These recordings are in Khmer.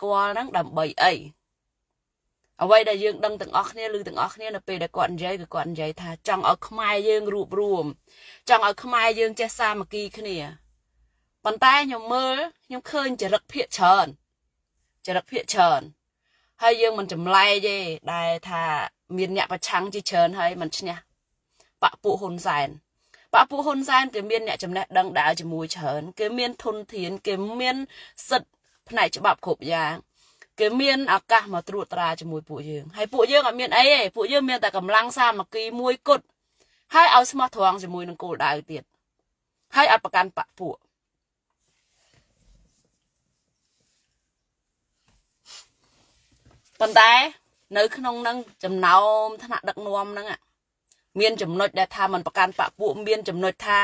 ស្គាល់ហ្នឹងដើម្បីអីអ្វីដែលយើងដឹងទាំងអស់គ្នាឬទាំងអស់គ្នានៅពេលដែលគាត់និយាយគឺគាត់និយាយថាចង់ឲ្យខ្មែរយើងរួបរวมចង់ឲ្យខ្មែរយើងចេះសាមគ្គីគ្នាប៉ុន្តែខ្ញុំមើលខ្ញុំឃើញចរិតភាកច្រើនចរិតភាកច្រើនហើយយើងមិនចម្លែកទេដែលថាមានអ្នកប្រឆាំងជាច្រើនហើយមិនឈ្នះបពពួកហ៊ុនសែនបពពួកហ៊ុនសែនគេមានអ្នកចំណេះដឹងដើរជាមួយច្រើនគេមានធនធានគេមានសិទ្ធិ ផ្នែកច្បាប់គ្រប់យ៉ាងគេមានឱកាសមកត្រួតត្រាជាមួយពួកយើងហើយពួកយើងអត់មានអីទេពួកយើងមានតែកម្លាំងសាមគ្គីមួយគត់ហើយឲ្យស្មោះត្រង់ជាមួយនឹងគោលដៅទៀតហើយអត់ប្រកាន់បពពួកប៉ុន្តែនៅក្នុងនឹងចំណោមថ្នាក់ដឹកនាំហ្នឹងមានចំណុចដែលថាมันប្រកាន់បពពួកមានចំណុចថា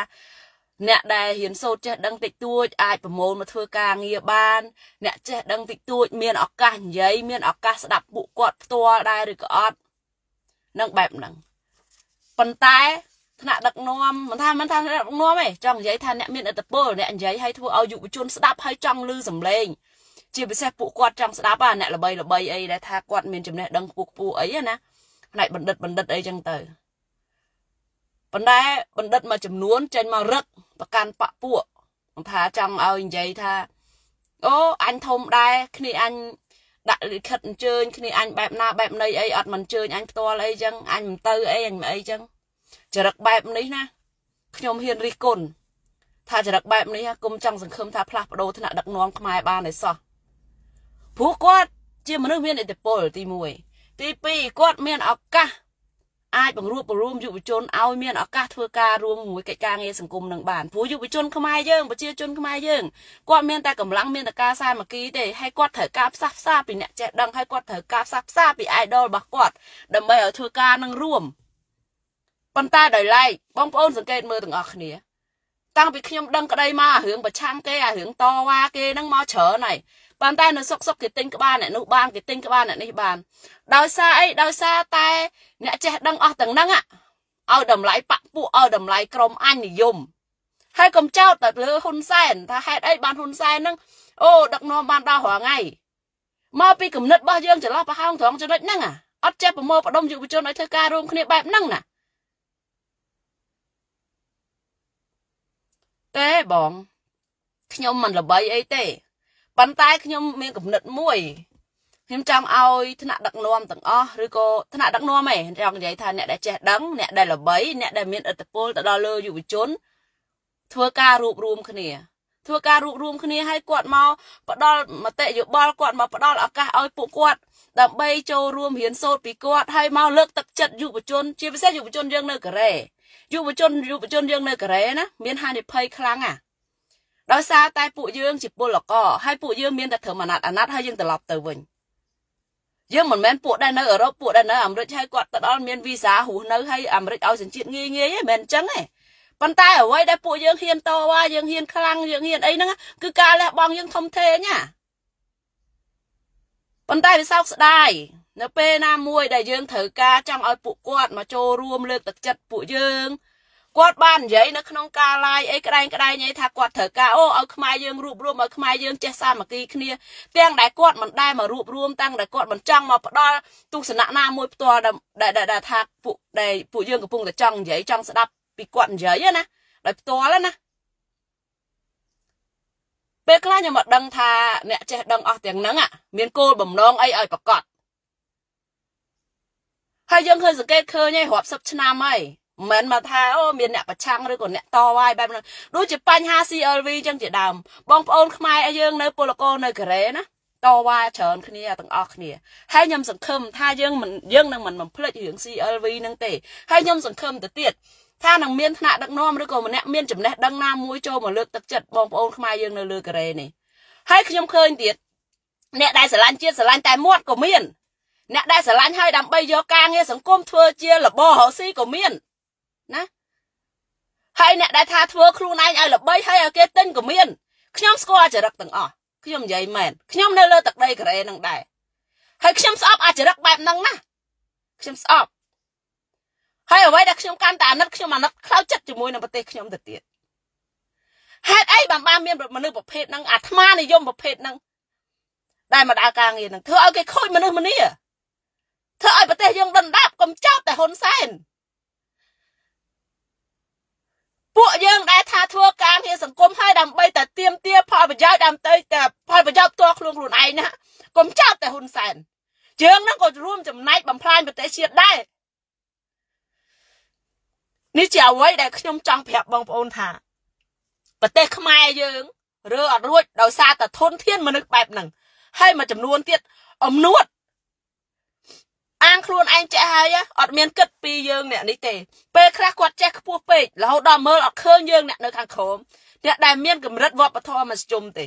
អ្នកដែលរៀនសូត្រចេះដឹងតិចតួចអាចប្រមូលមកធ្វើការងារបាន អ្នកចេះដឹងតិចតួច មានឱកាសនិយាយមានឱកាសស្ដាប់ពួកគាត់ផ្ទាល់ដែរឬក៏អត់នឹងបែបហ្នឹងប៉ុន្តែថ្នាក់ដឹកនាំមិនថាមិនថាថ្នាក់ដឹកនាំទេចង់និយាយថាអ្នកមានឥទ្ធិពលអ្នកនិយាយឲ្យធ្វើឲ្យយុវជនស្ដាប់ហើយចង់ឮសំឡេងជាពិសេសពួកគាត់ចង់ស្ដាប់អាអ្នកល្បីល្បីអីដែលថាគាត់មានចំណេះដឹងខ្ពស់ខ្ពស់អីណាផ្នែកបណ្ឌិតបណ្ឌិតអីចឹងទៅប៉ុន្តែបណ្ឌិតមួយចំនួនចេញមករឹក ប្រកាន់បពពួកថាចង់ឲ្យនិយាយថាអូអញធំដែរគ្នាអញដាក់លិខិតអញ្ជើញគ្នាអញបែបណាបែបណីអីអត់មិនអញ្ជើញអញផ្ទាល់អីចឹងអញមិនទៅអីអញមិនអីចឹងចរិតបែបនេះណាខ្ញុំហ៊ានរិះគន់ថាចរិតបែបនេះគុំចង់សង្ឃឹមថាផ្លាស់ប្ដូរថ្នាក់ដឹកនាំខ្មែរបានឯសោះព្រោះគាត់ជាមនុស្សមានឥទ្ធិពលទី1ទី2គាត់មានឱកាស អាចបង្រួបបង្រួមយុវជនឲ្យមានឱកាសធ្វើការរួមជាមួយកិច្ចការងារសង្គមនឹងបានព្រោះយុវជនខ្មែរយើងប្រជាជនខ្មែរយើងគាត់មានតែកម្លាំងមានតែការសាមគ្គីទេហើយគាត់ត្រូវការផ្សះផ្សាពីអ្នកចេះដឹងហើយគាត់ត្រូវការផ្សះផ្សាពី idol របស់គាត់ដើម្បីឲ្យធ្វើការនឹងរួមប៉ុន្តែដោយឡែកបងប្អូនសង្កេតមើលទាំងអស់គ្នាតាំងពីខ្ញុំដឹងក្តីមកអារឿងប្រឆាំងគេអារឿងតវ៉ាគេហ្នឹងមកច្រើនហើយ ប៉ុន្តែនៅសុកសុកគេទិញក្បាលអ្នកនោះបានគេទិញក្បាលអ្នកនេះបានដោយសារអីដោយសារតែអ្នកចេះដឹងអស់ទាំងហ្នឹងឲ្យតម្លៃបាក់ពួកឲ្យតម្លៃក្រុមអញនិយមហើយកុំចោទតែលើហ៊ុនសែនថាហេតុអីបានហ៊ុនសែនហ្នឹងអូដឹកនាំបានដល់រាល់ថ្ងៃមកពីគំនិតរបស់យើងចន្លោះប្រហោងត្រង់ចំណុចហ្នឹងអត់ចេះប្រមូលផ្ដុំយុវជនឲ្យធ្វើការរួមគ្នាបែបហ្នឹងណាទេបងខ្ញុំមិនល្បីអីទេ ប៉ុន្តែខ្ញុំមានគំនិតមួយខ្ញុំចង់ឲ្យថ្នាក់ដឹកនាំទាំងអស់ឬក៏ថ្នាក់ដឹកនាំឯងចង់និយាយថាអ្នកដែលចេះដឹងអ្នកដែលល្បីអ្នកដែលមានឥទ្ធិពលទៅដល់លើយុវជន ធ្វើការរួបរวมគ្នា ធ្វើការរួបរวมគ្នាឲ្យគាត់មកផ្ដល់មតិយោបល់គាត់មកផ្ដល់ឱកាសឲ្យពួកគាត់ដើម្បីចូលរួមរៀនសូត្រពីគាត់ហើយមកលើកទឹកចិត្តយុវជនជាពិសេសយុវជនយើងនៅកូរ៉េយុវជនយុវជនយើងនៅកូរ៉េណាមានហានិភ័យខ្លាំងណា ដោយសារតែពួកយើងជាពលករហើយពួកយើងមានតែធ្វើអាណត្តិអាណត្តិហើយយើងត្រឡប់ទៅវិញយើងមិនមែនពួកដែលនៅអឺរ៉ុបពួកដែលនៅអាមេរិកហើយគាត់ទៅដល់មានវីសារស់នៅហើយអាមេរិកឲ្យសញ្ជាតិងាយងាយទេមិនមែនអញ្ចឹងទេប៉ុន្តែអ្វីដែលពួកយើងហ៊ានតវ៉ាយើងហ៊ានខ្លាំងយើងហ៊ានអីហ្នឹងគឺការលះបង់យើងធំធេងណាប៉ុន្តែវាសោកស្ដាយនៅពេលណាមួយដែលយើងត្រូវការចង់ឲ្យពួកគាត់មកចូលរួមលើកទឹកចិត្តពួកយើង គាត់បាននិយាយនៅក្នុងការ live អីក្តែងក្តែងអីថាគាត់ត្រូវការអូឲ្យខ្មែរយើងរួបរวมឲ្យខ្មែរយើងចេះសាមគ្គីគ្នាទាំងដែលគាត់មិនដែលមករួបរวมទាំងដែលគាត់មិនចង់មកផ្ដល់ទស្សនៈណាមួយផ្ទាល់ដែលថាពួកដែលពួកយើងកំពុងតែចង់និយាយចង់ស្ដាប់ពីគាត់និយាយណាដោយផ្ទាល់ណាពេលខ្លះខ្ញុំមកដឹងថាអ្នកចេះដឹងអស់ទាំងហ្នឹងមានគោលបំណងអីឲ្យប្រកបហើយយើងឃើញសង្កេតឃើញហើយរាប់សិបឆ្នាំហើយ មិនមែនមកថាអូមានអ្នកប្រឆាំងឬក៏អ្នកតវ៉ាបែបហ្នឹងដូចជាបញ្ហា CLV ចឹងជាដើមបងប្អូនខ្មែរយើងនៅពលករនៅកូរ៉េណាតវ៉ាច្រើនគ្នាទាំងអស់គ្នាហើយខ្ញុំសង្ឃឹមថាយើងមិនយើងនឹងមិនបំភ្លេចរឿង CLV នឹងទេហើយខ្ញុំសង្ឃឹមទៅទៀតថានឹងមានថ្នាក់ដឹកនាំឬក៏ម្នាក់មានចំណេះដឹងណាមួយចូលមកលើកទឹកចិត្តបងប្អូនខ្មែរយើងនៅលើកូរ៉េនេះហើយខ្ញុំឃើញទៀតអ្នកដែលស្រឡាញ់ជាតិស្រឡាញ់តែមាត់ក៏មានអ្នកដែលស្រឡាញ់ហើយដើម្បីយកការងារសង្គមធ្វើជាលបរស៊ីក៏មាន ណាហើយអ្នកដែលថាធ្វើខ្លួនឯងឲ្យល្បីហើយឲ្យគេទិញក៏មានខ្ញុំស្គាល់ចរិតទាំងអស់ខ្ញុំនិយាយមែនខ្ញុំនៅលើទឹកដីកូរ៉េនឹងដែរហើយខ្ញុំស្អប់អាចរិតបែបហ្នឹងណាខ្ញុំស្អប់ហើយអ្វីដែលខ្ញុំកាន់តែអាណិតខ្ញុំអាណិតខ្លោចចិត្តជាមួយនឹងប្រទេសខ្ញុំទៅទៀតហេតុអីបានបានមានមនុស្សប្រភេទហ្នឹងអាត្មានិយមប្រភេទហ្នឹងដែលមកដើរការងារនឹងធ្វើឲ្យគេខូចមនុស្សម្នាធ្វើឲ្យប្រទេសយើងដុនដាបកុំចោតតែហ៊ុនសែន ពួកយើងដែលថាធ្វើការងារសង្គមឲ្យដើម្បីតែទៀមទាផលប្រយោជន៍ដើម្បីតែផលប្រយោជន៍ផ្ទាល់ខ្លួនខ្លួនឯងណាកុំចោតតែហ៊ុនសែនយើងនឹងក៏រួមចំណែកបំផ្លាញប្រទេសជាតិដែរនេះជាអ្វីដែលខ្ញុំចង់ប្រាប់បងប្អូនថាប្រទេសខ្មែរយើងរើអត់រួចដោយសារតែធនធានមនុស្សបែបហ្នឹងហើយមួយចំនួនទៀតអំនួត អាងខ្លួនឯងចេះហើយអត់មានគិតពីយើងអ្នកនេះទេពេលខ្លះគាត់ចេះខ្ពស់ពេករហូតដល់មើលអត់ឃើញយើងអ្នកនៅខាងក្រោមអ្នកដែលមានកម្រិតវប្បធម៌មកជុំទេ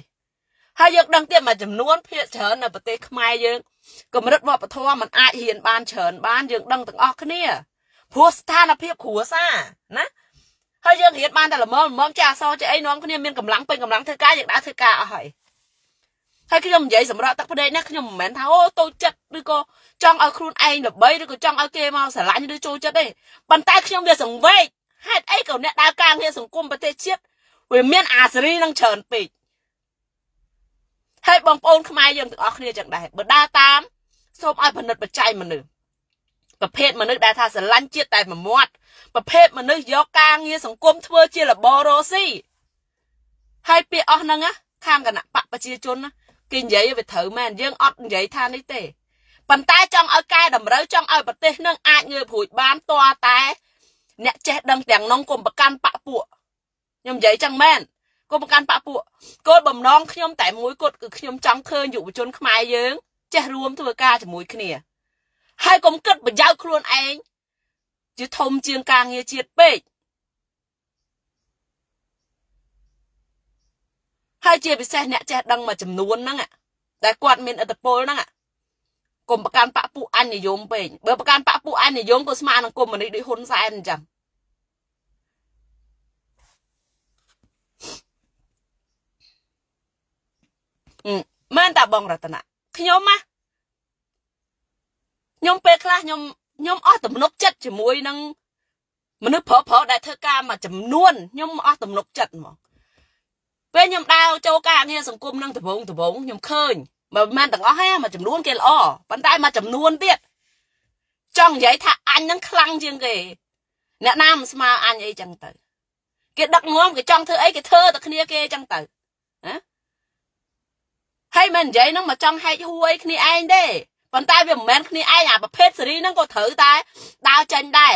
ហើយយើងដឹងទៀតមួយចំនួនភាគច្រើននៅប្រទេសខ្មែរយើងកម្រិតវប្បធម៌มันអាចហ៊ានបានច្រើនបានយើងដឹងទាំងអស់គ្នាព្រោះស្ថានភាពគ្រួសារណាហើយយើងរៀនបានតែល្មមល្មមចាអសចេះអីនាំគ្នាមានកម្លាំងពេញកម្លាំងធ្វើការយើងដើរធ្វើការអស់ហើយ ហើយខ្ញុំនិយាយសម្រាប់ទឹកផ្ដេកណាខ្ញុំមិនមែនថាអូតូចចិត្តឬក៏ចង់ឲ្យខ្លួនឯងល្បីឬក៏ចង់ឲ្យគេមកស្រឡាញ់ឬចូលចិត្តទេប៉ុន្តែខ្ញុំវាសង្វេគហេតុអីក៏អ្នកដើរការងារសង្គមប្រទេសជាតិវាមានអាសេរីនឹងច្រើនពេកហើយបងប្អូនខ្មែរយើងទាំងអស់គ្នាចឹងដែរបើដើរតាមសូមឲ្យផលិតបច្ច័យមនុស្សប្រភេទមនុស្សដែលថាស្រឡាញ់ជាតិតែមួយមាត់ប្រភេទមនុស្សយកការងារសង្គមធ្វើជាលបរ៉ូស៊ីហើយពាក្យអស់ហ្នឹងខាងគណៈបកប្រជាជន គេនិយាយវាត្រូវមែនយើងអត់និយាយថានេះទេប៉ុន្តែចង់ឲ្យកែតម្រូវចង់ឲ្យប្រទេសនឹងអាចងើបរួចបានតើតែ អ្នកចេះដឹងទាំងនងគុំប្រកាន់បពពួកខ្ញុំនិយាយចឹងមែនគុំប្រកាន់បពពួកគោលបំណងខ្ញុំតែមួយគត់គឺខ្ញុំចង់ឃើញយុវជនខ្មែរយើងចេះរួមធ្វើការជាមួយគ្នាហើយកុំគិតប្រយោជន៍ខ្លួនឯងជាធំជាងការងារជាតិពេក ហើយជាពិសេសអ្នកចេះដឹងមួយចំនួនហ្នឹងដែលគាត់មានឥទ្ធិពលហ្នឹងកុំប្រកាន់បពុអញ្ញនិយមពេកបើប្រកាន់បពុអញ្ញនិយមក៏ស្មើនឹងកុំនេះដូចហ៊ុនសែនអញ្ចឹងមែនតាបងរតនៈខ្ញុំណាខ្ញុំពេលខ្លះខ្ញុំខ្ញុំអស់ទំនុកចិត្តជាមួយនឹងមនុស្សប្រុសប្រុសដែលធ្វើការមួយចំនួនខ្ញុំអស់ទំនុកចិត្តហ្មង ពេលខ្ញុំដើរចូលការងារសង្គមនឹងដបងដបងខ្ញុំឃើញមិនមែនទាំងអស់ទេមួយចំនួនគេល្អប៉ុន្តែមួយចំនួនទៀតចង់និយាយថាអញនឹងខ្លាំងជាងគេអ្នកណាមិនស្មើអញអីចឹងទៅគេដឹកនាំគេចង់ធ្វើអីគេធ្វើតែគ្នាគេចឹងទៅណាហើយមិននិយាយនឹងមកចង់ហែកហួយគ្នាឯងទេប៉ុន្តែវាមិនមែនគ្នាឯងអាប្រភេទសេរីហ្នឹងក៏ត្រូវតែដើរចេញដែរ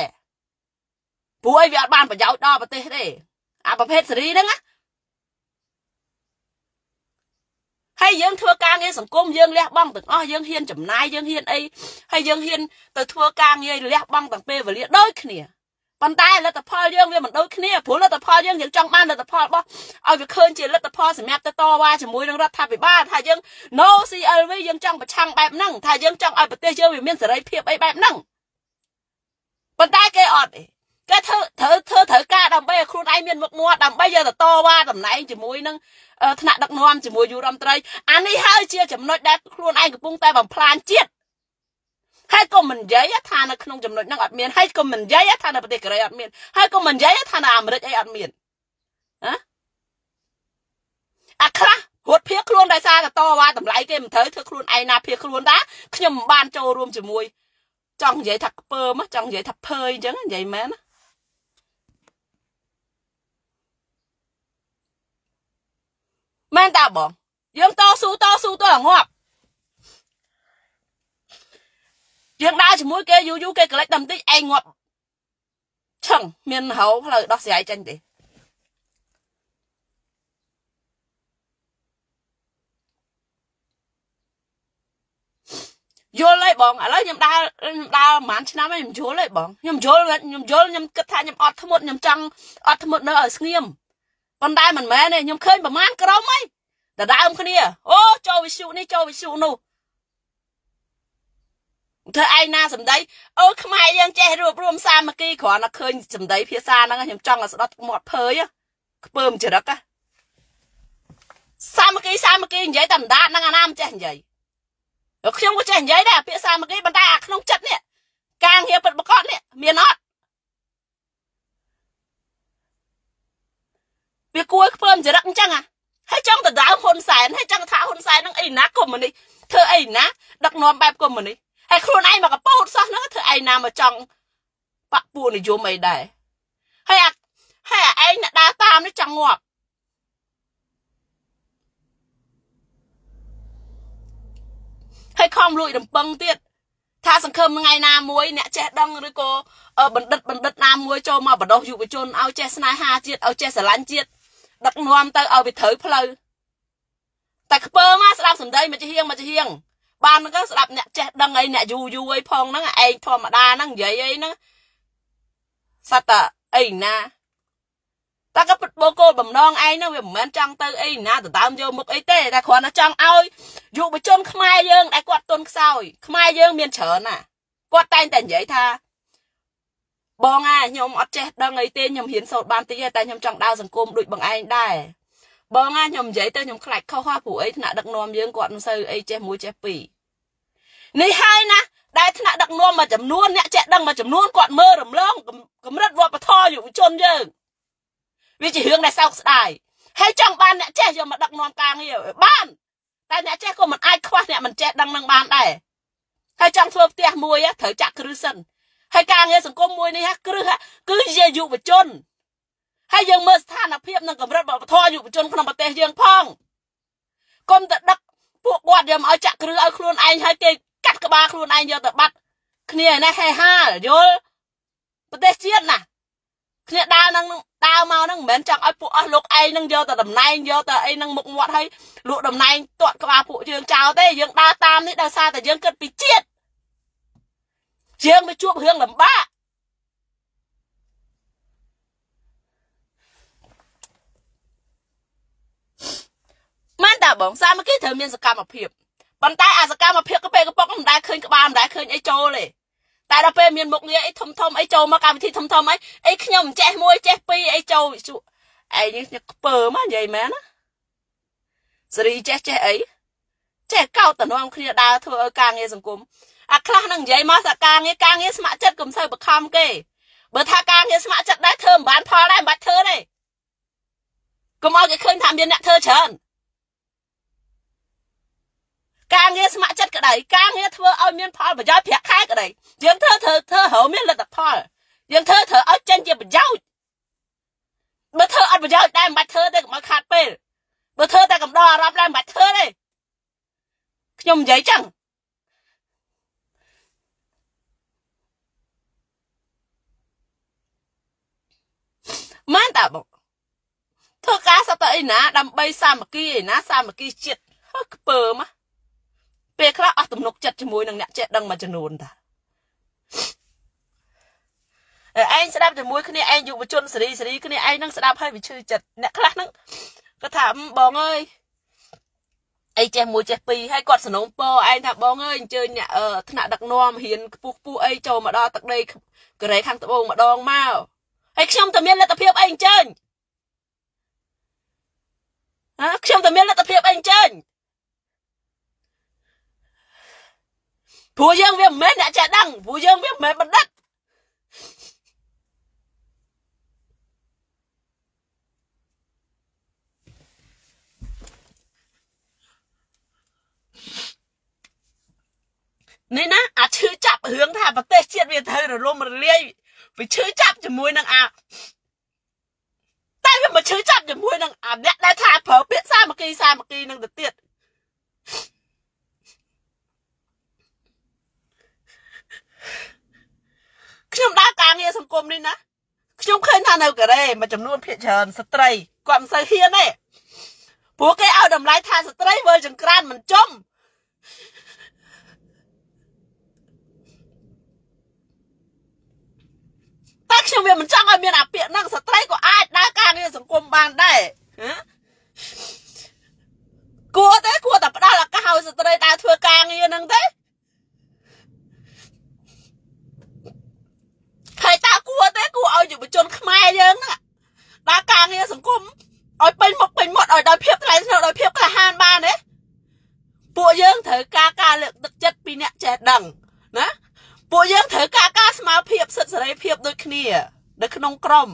ព្រោះអីវាអត់បានប្រយោជន៍ដល់ប្រទេសទេអាប្រភេទសេរីហ្នឹងណា ហើយយើងធ្វើការងារសង្គមយើងលះបង់ទាំងអស់យើងហ៊ានចំណាយយើងហ៊ានអីហើយយើងហ៊ានទៅធ្វើការងារលះបង់ទាំងពេលវេលាដូចគ្នាប៉ុន្តែលទ្ធផលយើងវាមិនដូចគ្នាព្រោះលទ្ធផលយើងយើងចង់បានលទ្ធផលរបស់ឲ្យវាឃើញជាលទ្ធផលសម្រាប់ទៅតវ៉ាជាមួយនឹងរដ្ឋាភិបាលថាយើង no CLV យើងចង់ប្រឆាំងបែបហ្នឹងថាយើងចង់ឲ្យប្រទេសយើងវាមានសេរីភាពអីបែបហ្នឹងប៉ុន្តែគេអត់ទេ គេធ្វើត្រូវធ្វើត្រូវការដើម្បីឲ្យខ្លួនឯងមានមុខមាត់ដើម្បីយកទៅតវ៉ាតំណែងជាមួយនឹងថ្នាក់ដឹកនាំជាមួយយុរដ្ឋមន្ត្រីអានេះហើយជាចំណុចដែលខ្លួនឯងកំពុងតែបំផ្លាញជាតិហើយក៏មិននិយាយថានៅក្នុងចំណុចហ្នឹងអត់មានហើយក៏មិននិយាយថានៅប្រទេសកូរ៉េអត់មានហើយក៏មិននិយាយថានៅអាមេរិកអីអត់មានណាអាខ្លះរត់ភៀសខ្លួនដោយសារតែតវ៉ាតម្លៃគេមិនត្រូវធ្វើខ្លួនឯងណាភៀសខ្លួនដែរខ្ញុំមិនបានចូលរួមជាមួយ ចង់និយាយថាខ្ពើមចង់និយាយថាភើយអញ្ចឹងនិយាយមែនណា មែនតាបង យើងតស៊ូតស៊ូទៅឲ្យងាប់យើងដើរជាមួយគេយូរយូរគេក្លេចតែបន្តិចឯងងាប់ឆឹងមានហៅផ្លូវដោះស្រាយចេញទេយល់ហើយបងឥឡូវខ្ញុំដើរខ្ញុំដើរប្រហែលឆ្នាំហើយខ្ញុំយល់ហើយបងខ្ញុំយល់ខ្ញុំយល់ខ្ញុំគិតថាខ្ញុំអត់ធ្មត់ខ្ញុំចង់អត់ធ្មត់នៅឲ្យស្ងៀម ប៉ុន្តែមិនមែនទេខ្ញុំឃើញប្រហែលក្រុមហីដដើមគ្នាអូចូលវិសុនេះចូលវិសុនោះធ្វើឯណាសម្ដីអូខ្មែរយើងចេះរួបរวมសាមគ្គីគ្រាន់តែឃើញសម្ដីភាសាហ្នឹងខ្ញុំចង់ឲ្យស្ដុតមាត់ភើយខ្ពើមចរិតសាមគ្គីសាមគ្គីនិយាយតែម្ដាហ្នឹងអាណាមិនចេះនិយាយខ្ញុំក៏ចេះនិយាយដែរពាក្យសាមគ្គីប៉ុន្តែអាក្នុងចិត្តនេះការងារពិតប្រកបនេះមានអត់ វាគួរខ្ពើមចរិតអញ្ចឹងអាហើយចង់ដដើមហ៊ុនសែនហើយចង់ថាហ៊ុនសែននឹងអីណាកុំនេះធ្វើអីណាដឹកនាំបែបកុម្មុយនីសហើយខ្លួនឯងមកកពោតសោះហ្នឹងធ្វើឯណាមកចង់បពពួកនិយមអីដែរហើយអាហើយឯងអ្នកដើរតាមនេះចង់ងាប់ហើយខំលួចរំពឹងទៀតថាសង្ឃឹមថ្ងៃណាមួយអ្នកចេះដឹងឬក៏បណ្ឌិតបណ្ឌិតណាមួយចូលមកបដោះយុវជនឲ្យចេះស្នេហាជាតិឲ្យចេះស្រឡាញ់ជាតិ ដឹកនាំទៅឲ្យវាត្រូវផ្លូវតែខ្ពើមកស្ដាប់សំដីមកជាហៀងមកជាហៀងបានហ្នឹងស្ដាប់អ្នកចេះដឹងអីអ្នកយូយូអីផងហ្នឹងឯងធម្មតាហ្នឹងនិយាយអីហ្នឹងសត្វតាអីណាតែក៏ពិតបូកគោលបំណងឯងហ្នឹងវាមិនមែនចង់ទៅអីណាដដើមយកមុខអីទេតែគ្រាន់តែចង់ឲ្យយុវជនខ្មែរយើងដែលគាត់ទុនខ្សោយខ្មែរយើងមានច្រើនណាគាត់តែងតែនិយាយថា បងអាខ្ញុំអត់ចេះដឹងអីទេខ្ញុំហ៊ានសូត្របានតិចទេតែខ្ញុំចង់ដើរសង្គមដូចបងឯងដែរបងអាខ្ញុំនិយាយទៅខ្ញុំខ្លាចខុសហ่าព្រោះអីថ្នាក់ដឹកនាំយើងគាត់មិនសូវអីចេះមួយចេះពីរនេះហើយណាដែលថ្នាក់ដឹកនាំមួយចំនួនអ្នកចេះដឹងមួយចំនួនគាត់មើលរំលងកម្រិតវប្បធម៌យុវជនយើងវាជារឿងដែលសោកស្ដាយហើយចង់បានអ្នកចេះយកមកដឹកនាំការងារបានតែអ្នកចេះក៏មិនអាចខ្វះអ្នកមិនចេះដឹងនឹងបានដែរហើយចង់ធ្វើផ្ទះមួយត្រូវចាក់គ្រឹះសិន ហើយការងារសង្គមមួយនេះគ្រឹះគឺជាយុវជនហើយយើងមើលស្ថានភាពនិងកម្រិតវប្បធម៌យុវជនក្នុងប្រទេសយើងផងកុំតែដឹកពួកគាត់យកមកឲ្យចាក់គ្រឹះឲ្យខ្លួនឯងហើយគេកាត់ក្បាលខ្លួនឯងយកទៅបាត់គ្នាណាហេហាលយល់ប្រទេសជាតិណាគ្នាដើរនឹងដើរមកហ្នឹងមិនមែនចង់ឲ្យពួកអស់លោកឯងនឹងយកទៅតំណែងយកទៅអីនឹងមុខមាត់ឲ្យលក់តំណែងទាត់ក្បាលពួកយើងចោលទេយើងដើរតាមនេះដោយសារតែយើងគិតពីជាតិ យើងទៅជួបរឿងលំបាកមែនតាបងសាមគ្គីត្រូវមានសកម្មភាពប៉ុន្តែអាសកម្មភាពក៏ពេលកប៉ុកមិនដែលឃើញក្បាលមិនដែលឃើញអីចូលទេតែដល់ពេលមានមុខងារអីធំធំអីចូលមកកម្មវិធីធំធំអីអីខ្ញុំចេះមួយចេះពីរអីចូលឯងនេះខ្ពើមកនិយាយមែនណាសេរីចេះចេះអីចេះកោតតំណងគ្នាដើរធ្វើឲ្យការងារសង្គម អាខ្លះនឹងនិយាយមកថាការងារការងារស្ម័គ្រចិត្តកុំសូវបខំគេបើថាការងារស្ម័គ្រចិត្តដែរធ្វើមិនបានផលដែរមិនបាច់ធ្វើទេកុំឲ្យគេឃើញថាមានអ្នកធ្វើច្រើនការងារស្ម័គ្រចិត្តក្តីការងារធ្វើឲ្យមានផលប្រយោជន៍ប្រាក់ខែក្តីយើងធ្វើធ្វើធ្វើរហមានលទ្ធផលយើងធ្វើធ្វើឲ្យចេញជាប្រយោជន៍បើធ្វើអត់ប្រយោជន៍ដែរមិនបាច់ធ្វើទេកុំឲ្យខាតពេលបើធ្វើតែកំដរអារម្មណ៍ដែរមិនបាច់ធ្វើទេខ្ញុំនិយាយចឹង មែនតាបងធ្វើការសត្វអីណាដើម្បីសាមគ្គីឯណាសាមគ្គីជាតិខ្ពើមកពេលខ្លះអស់ទំនុកចិត្តជាមួយនឹងអ្នកចេះដឹងមួយចំនួនតាឯងស្ដាប់ជាមួយគ្នាឯងយុវជនសេរីសេរីគ្នាឯងនឹងស្ដាប់ហើយវាឈឺចិត្តអ្នកខ្លះហ្នឹងគាត់ថាបងអើយអីចេះមួយចេះពីរហើយគាត់สนងពឯងថាបងអើយអញ្ជើញអ្នកថ្នាក់ដឹកនាំហ៊ានខ្ពស់ខ្ពស់អីចូលមកដល់ទឹកដីកូរ៉េខាងត្បូងម្ដងមក ហើយខ្ញុំតែមានលទ្ធភាពអីអញ្ជើញហ៎ខ្ញុំតែមានលទ្ធភាពអីអញ្ជើញព្រោះយើងវាមិនមែនអ្នកចេះដឹងព្រោះយើងវាមិនមែនបណ្ឌិតនេះណាអាឈឺចាប់រឿងថាប្រទេសជាតិវាត្រូវរលំរលាយ វាឈឺចាប់ជាមួយនឹងអាតែវាមិនឈឺចាប់ជាមួយនឹងអាអ្នកដែលថាប្រើពាក្យសាមគ្គីសាមគ្គីនឹងទៅទៀតខ្ញុំដើរការងារសង្គមនេះណាខ្ញុំឃើញថានៅកូរ៉េមួយចំនួនភាគច្រើនស្ត្រីគាត់មិនសូវហ៊ានទេព្រោះគេឲ្យតម្លៃថាស្ត្រីវិលចង្ក្រានមិនចំ តែខ្ញុំវាមិនចង់ឲ្យមានអាពាកហ្នឹងស្ត្រីក៏អាចដើរការងារសង្គមបានដែរគួរទេគួរតែផ្ដល់ឱកាសឲ្យស្ត្រីដើរធ្វើការងារហ្នឹងទេហើយតើគួរទេគួរឲ្យយុវជនខ្មែរយើងណាដើរការងារសង្គមឲ្យពេញមុខពេញមាត់ឲ្យដោយភាពថ្លៃថ្នូរដោយភាពក្លាហានបានទេពួកយើងត្រូវការការលើកទឹកចិត្តពីអ្នកចេះដឹងណា ពួកយើងត្រូវការការស្មារភាពសិទ្ធិសេរីភាពដូចគ្នា នៅក្នុងក្រម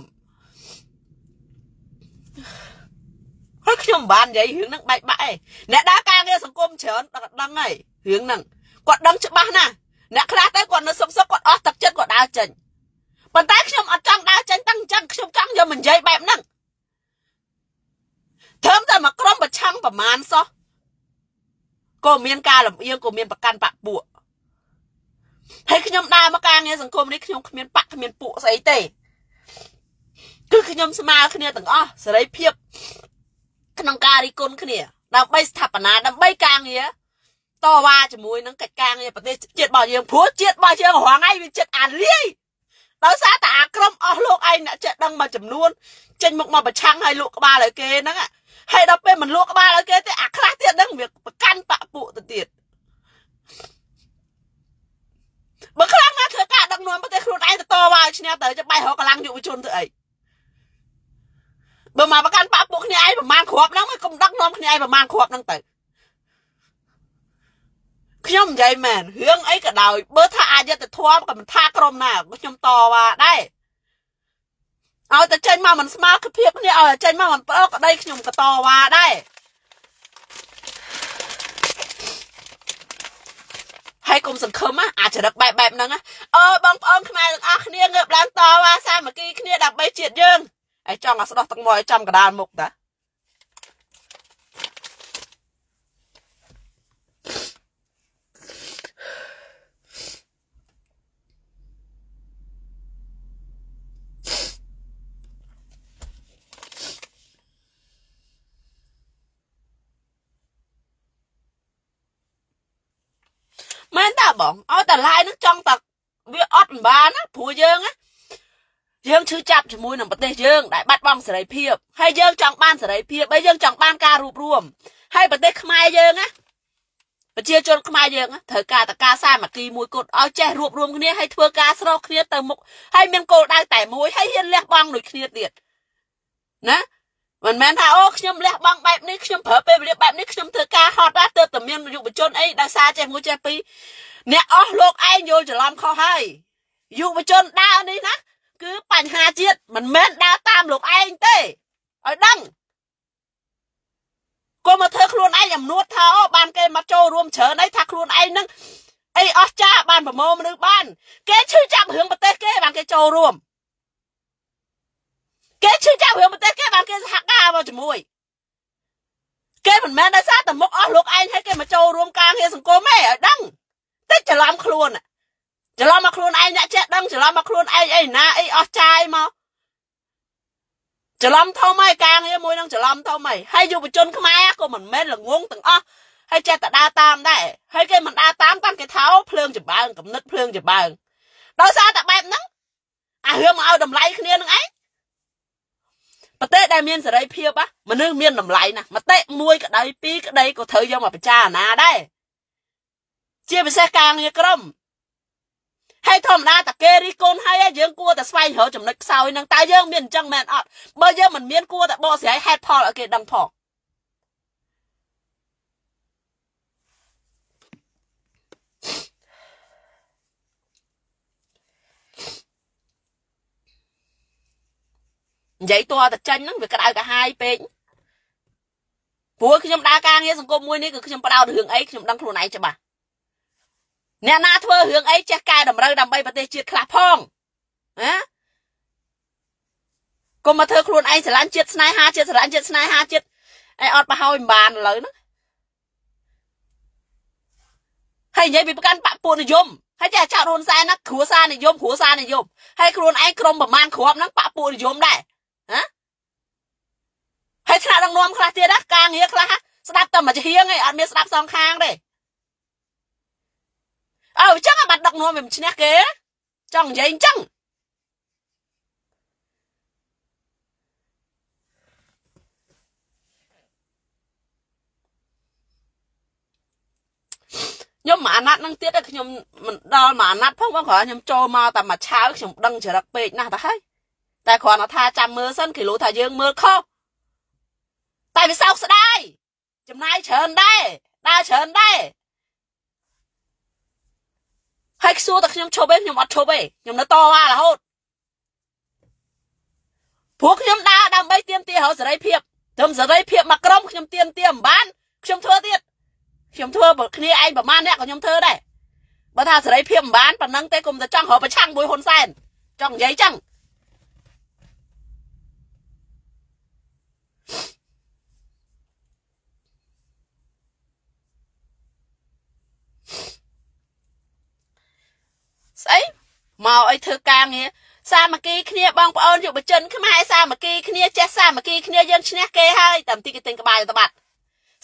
ហព្រោះខ្ញុំមិនបាននិយាយរឿងហ្នឹងបែកបាក់ឯងអ្នកដើរការងារសង្គមច្រើនគាត់ដឹងហើយរឿងហ្នឹងគាត់ដឹងច្បាស់ណាស់អ្នកខ្លះទៅគាត់នៅសុកសុកគាត់អស់ទឹកចិត្តគាត់ដើរចេញប៉ុន្តែខ្ញុំអត់ចង់ដើរចេញតាំងអញ្ចឹងខ្ញុំចង់យកមិននិយាយបែបហ្នឹងធ្វើតែមកក្រុមប្រឆាំងប្រមាណសោះក៏មានការលំអៀងក៏មានប្រកាន់បាក់ពួក ហើយខ្ញុំដើរមកការងារសង្គមនេះខ្ញុំគ្មានបាក់គ្មានពួកស្អីទេគឺខ្ញុំស្មើគ្នាទាំងអស់សេរីភាពក្នុងការរីគុណគ្នា ដើម្បីស្ថាបនាដើម្បីការងារតវ៉ាជាមួយនឹងកិច្ចការងារប្រទេសជាតិរបស់យើងព្រោះជាតិរបស់យើងរងឯងវាចិត្តអាលាយដោយសារតែអាក្រមអស់លោកឯងអ្នកចេះដឹងមួយចំនួនចេញមកមកប្រឆាំងឲ្យលោកក្បាលឲ្យគេហ្នឹងហើយដល់ពេលមិនលក់ក្បាលឲ្យគេទេអាខ្លះទៀតហ្នឹងវាប្រកាន់បពុទៅទៀត បើខ្លាំងណាស់ធ្វើការដឹកនាំប្រទេសខ្លួនឯងទៅតវ៉ាឲ្យឈ្នះទៅចាំបាយរកកម្លាំងយុវជនទៅអីបើមកប្រកាន់បពុគ្នាឯងប្រមាណគ្រាប់ហ្នឹងមកកុំដឹកនាំគ្នាឯងប្រមាណគ្រាប់ហ្នឹងទៅខ្ញុំនិយាយមែនរឿងអីក៏ដោយបើថាអយុត្តិធម៌ក៏មិនថាក្រុមណាខ្ញុំតវ៉ាដែរឲ្យតែចេញមកមិនស្មើគឺភាពគ្នាឲ្យចេញមកមិនប្រកក្តីខ្ញុំក៏តវ៉ាដែរ ហើយកុំសង្ឃឹមអាចរិតបែបបែបហ្នឹងអើបងប្អូនខ្មែរទាំងអស់គ្នាងើបឡើងតវ៉ាសាមគ្គីគ្នាដើម្បីជាតិយើងហើយចង់ឲ្យស្ដោះទឹកមកឲ្យចំកដាលមុខតាមែនតា បងឲ្យតែឡាយនឹងចង់តែវាអត់មិនបានណាព្រោះយើងណាយើងឈឺចាប់ជាមួយនឹងប្រទេសយើងដែលបាត់បង់សេរីភាពហើយយើងចង់បានសេរីភាពហើយយើងចង់បានការរួបរวมហើយប្រទេសខ្មែរយើងណាប្រជាជនខ្មែរយើងត្រូវការតការសាមគ្គីមួយគត់ឲ្យចេះរួបរวมគ្នាហើយធ្វើការស្រោគ្នា ទៅមុខហើយមានគោលដៅតែមួយហើយហ៊ានលះបង់ដូចគ្នាទៀតណាមិនមែនថាអូខ្ញុំលះបង់បែបនេះខ្ញុំប្រើពេលវេលាបែបនេះខ្ញុំធ្វើការហត់ដែរទើបតែមានយុវជនអីដោយសារចេះមួយចេះពីរ អ្នកអស់លោកឯងយល់ច្រឡំខុសហើយយុវជនដើរនេះណាគឺបញ្ហាជាតិមិនមែនដើរតាមលោកឯងទេឲ្យដឹងកុំមកធ្វើខ្លួនឯងអំនួតថាអូបានគេមកចូលរួមច្រើនអីថាខ្លួនឯងនឹងអីអស់ចាបានប្រមូលមនុស្សបាន គេឈឺចាប់រឿងប្រទេសគេបានគេចូលរួមគេឈឺចាប់រឿងប្រទេសគេបានគេសហការមកជាមួយគេមិនមែនដោយសារតែមុខអស់លោកឯងឲ្យគេមកចូលរួមការងារសង្គមទេឲ្យដឹង តែច្រឡំខ្លួនច្រឡំមកខ្លួនឯងអ្នកចេះដឹងច្រឡំមកខ្លួនឯងអីណាអីអស់ចាយមកច្រឡំធំហើយការងារមួយនឹងច្រឡំធំហើយហើយយុវជនខ្មែរក៏មិនមែនល្ងងទាំងអស់ហើយចេះតែដើរតាមដែរហើយគេមិនដើរតាមតាមគេថោភ្លើងចម្បើងកំណត់ភ្លើងចម្បើងដោយសារតែបែបហ្នឹងអារឿងមកឲ្យតម្លៃគ្នានឹងឯងប្រទេសដែលមានសេរីភាពមនុស្សមានតម្លៃណាស់មតិមួយក្តីពីរក្តីក៏ត្រូវយកមកពិចារណាដែរ ជាពិសេសការងារក្រុមហើយធម្មតាតាគេរីកូនហើយយើងគួរតែស្វែងរកចំណុចខ្សោយនឹងតើយើងមានអញ្ចឹងមែនអត់បើយើងមិនមានគួរតែបកស្រាយហេតុផលឲ្យគេដឹងផងនិយាយតើតែចាញ់ហ្នឹងវាក្តៅកាហាយពេកព្រោះខ្ញុំដើរការងារសង្គមមួយនេះគឺខ្ញុំផ្ដោតរឿងអីខ្ញុំដឹងខ្លួនឯងច្បាស់ អ្នកណាធ្វើរឿងអីចេះកែតម្រូវដើម្បីប្រទេសជាតិខ្លះផងណាកុំមកធ្វើខ្លួនឯងស្រឡាញ់ជាតិស្នេហាជាតិស្រឡាញ់ជាតិស្នេហាជាតិអីអត់បោះហើយមិនបានឥឡូវហ្នឹងហើយនិយាយពីប្រកាន់បពុនិយមហើយចេះចោតហ៊ុនសែនណាគ្រួសារនិយមគ្រួសារនិយមហើយខ្លួនឯងក្រុមប្រមាណគ្រាប់ហ្នឹងបពុនិយមដែរហ៎ហើយថ្នាក់ដឹកនាំខ្លះទៀតណាការងារខ្លះស្ដាប់តែមួយជាហៀងឯងអត់មានស្ដាប់សងខាងទេ អើអញ្ចឹងបាត់ដឹកនាំវាមិនឈ្នះគេចង់និយាយអញ្ចឹងខ្ញុំមួយអាណត្តិនឹងទៀតខ្ញុំមិនដល់មួយអាណត្តិផងបងគ្រាន់ខ្ញុំចូលមកតែមួយឆាវខ្ញុំដឹងចរិតពេកណាស់ទៅហើយតែគ្រាន់តែថាចាំមើលសិនគេលូថាយើងមើលខុសតែវាសោកស្ដាយចំណាយច្រើនដែរដើរច្រើនដែរ ហើយខ្សួរតែខ្ញុំឈប់ឯងខ្ញុំអត់ឈប់ឯងខ្ញុំនៅតវ៉ារហូតព្រោះខ្ញុំដើរដើម្បីទាមទាររកសេរីភាពត្រឹមសេរីភាពមួយក្រុមខ្ញុំទៀមទៀមមិនបានខ្ញុំធ្វើទៀតខ្ញុំធ្វើគ្នាឯងប្រហែលអ្នកក៏ខ្ញុំធ្វើដែរបើថាសេរីភាពមិនបានប៉ុណ្ណឹងទេគុំតែចង់រកប្រឆាំងមួយហ៊ុនសែនចង់និយាយចឹង ស្អីមកអីធ្វើការងារសាមគ្គីគ្នាបងប្អូនយុវជនខ្មែរសាមគ្គីគ្នាចេះសាមគ្គីគ្នាយើងឈ្នះគេហើយតែបន្តិចគេទិញក្បាលទៅបាត់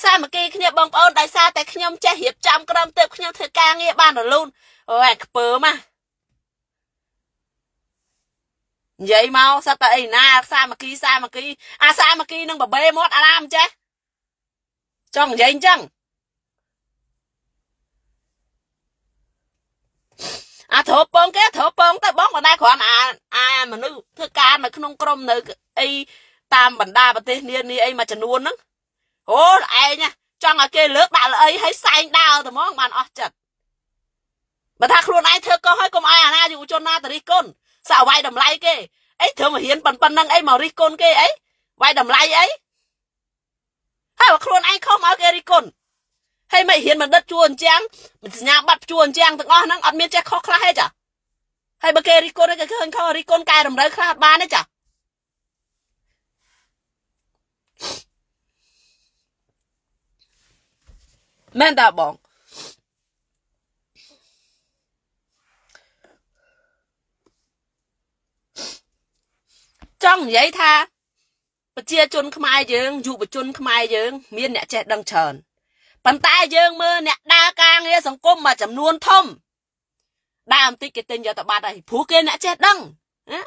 សាមគ្គីគ្នាបងប្អូនដោយសារតែខ្ញុំចេះរៀបចំក្រុមទៅខ្ញុំធ្វើការងារបានរលូនអូយខ្ពើមកនិយាយមកសត្វតែអីណាសាមគ្គីសាមគ្គីអាសាមគ្គីនឹងបបេមាត់អារាមចេះចង់និយាយអញ្ចឹង អាត្រូវពងគេត្រូវពងទៅបងក៏ដែរគ្រាន់អាអាមនុស្សធ្វើការនៅក្នុងក្រុមនៅអីតាមបណ្ដាប្រទេសនានាអីមួយចំនួនហ្នឹងអូឯងចង់ឲ្យគេលើកដាក់ល្អីឲ្យសែងដើរទៅហ្មងបានអស់ចិត្តបើថាខ្លួនឯងធ្វើកុសឲ្យកុំឲ្យអាណាយុវជនណាទៅរិះគន់សាក់វាយតម្លៃគេអីធ្វើមករៀនប៉ុណ្ណឹងអីមករិះគន់គេអីវាយតម្លៃអីហើយបើខ្លួនឯងខុសមកគេរិះគន់ ហើយមិនហ៊ានបណ្ឌិតជួអញ្ចឹងសញ្ញាបត្រជួអញ្ចឹងទាំងអស់ហ្នឹងអត់មានចេះខុសខ្លះទេចាហើយបើគេរិះគន់គេឃើញខុសរិះគន់កែតម្រូវខ្លះអត់បានទេចាមែនតាបងចង់និយាយថាប្រជាជនខ្មែរយើងយុវជនខ្មែរយើង មានអ្នកចេះដឹងច្រើន ប៉ុន្តែយើងមើលអ្នកដើរការងារសង្គមមួយចំនួនធំដើរបន្តិចគេទិញយកទៅបាត់ហើយព្រោះគេអ្នកចេះដឹងណា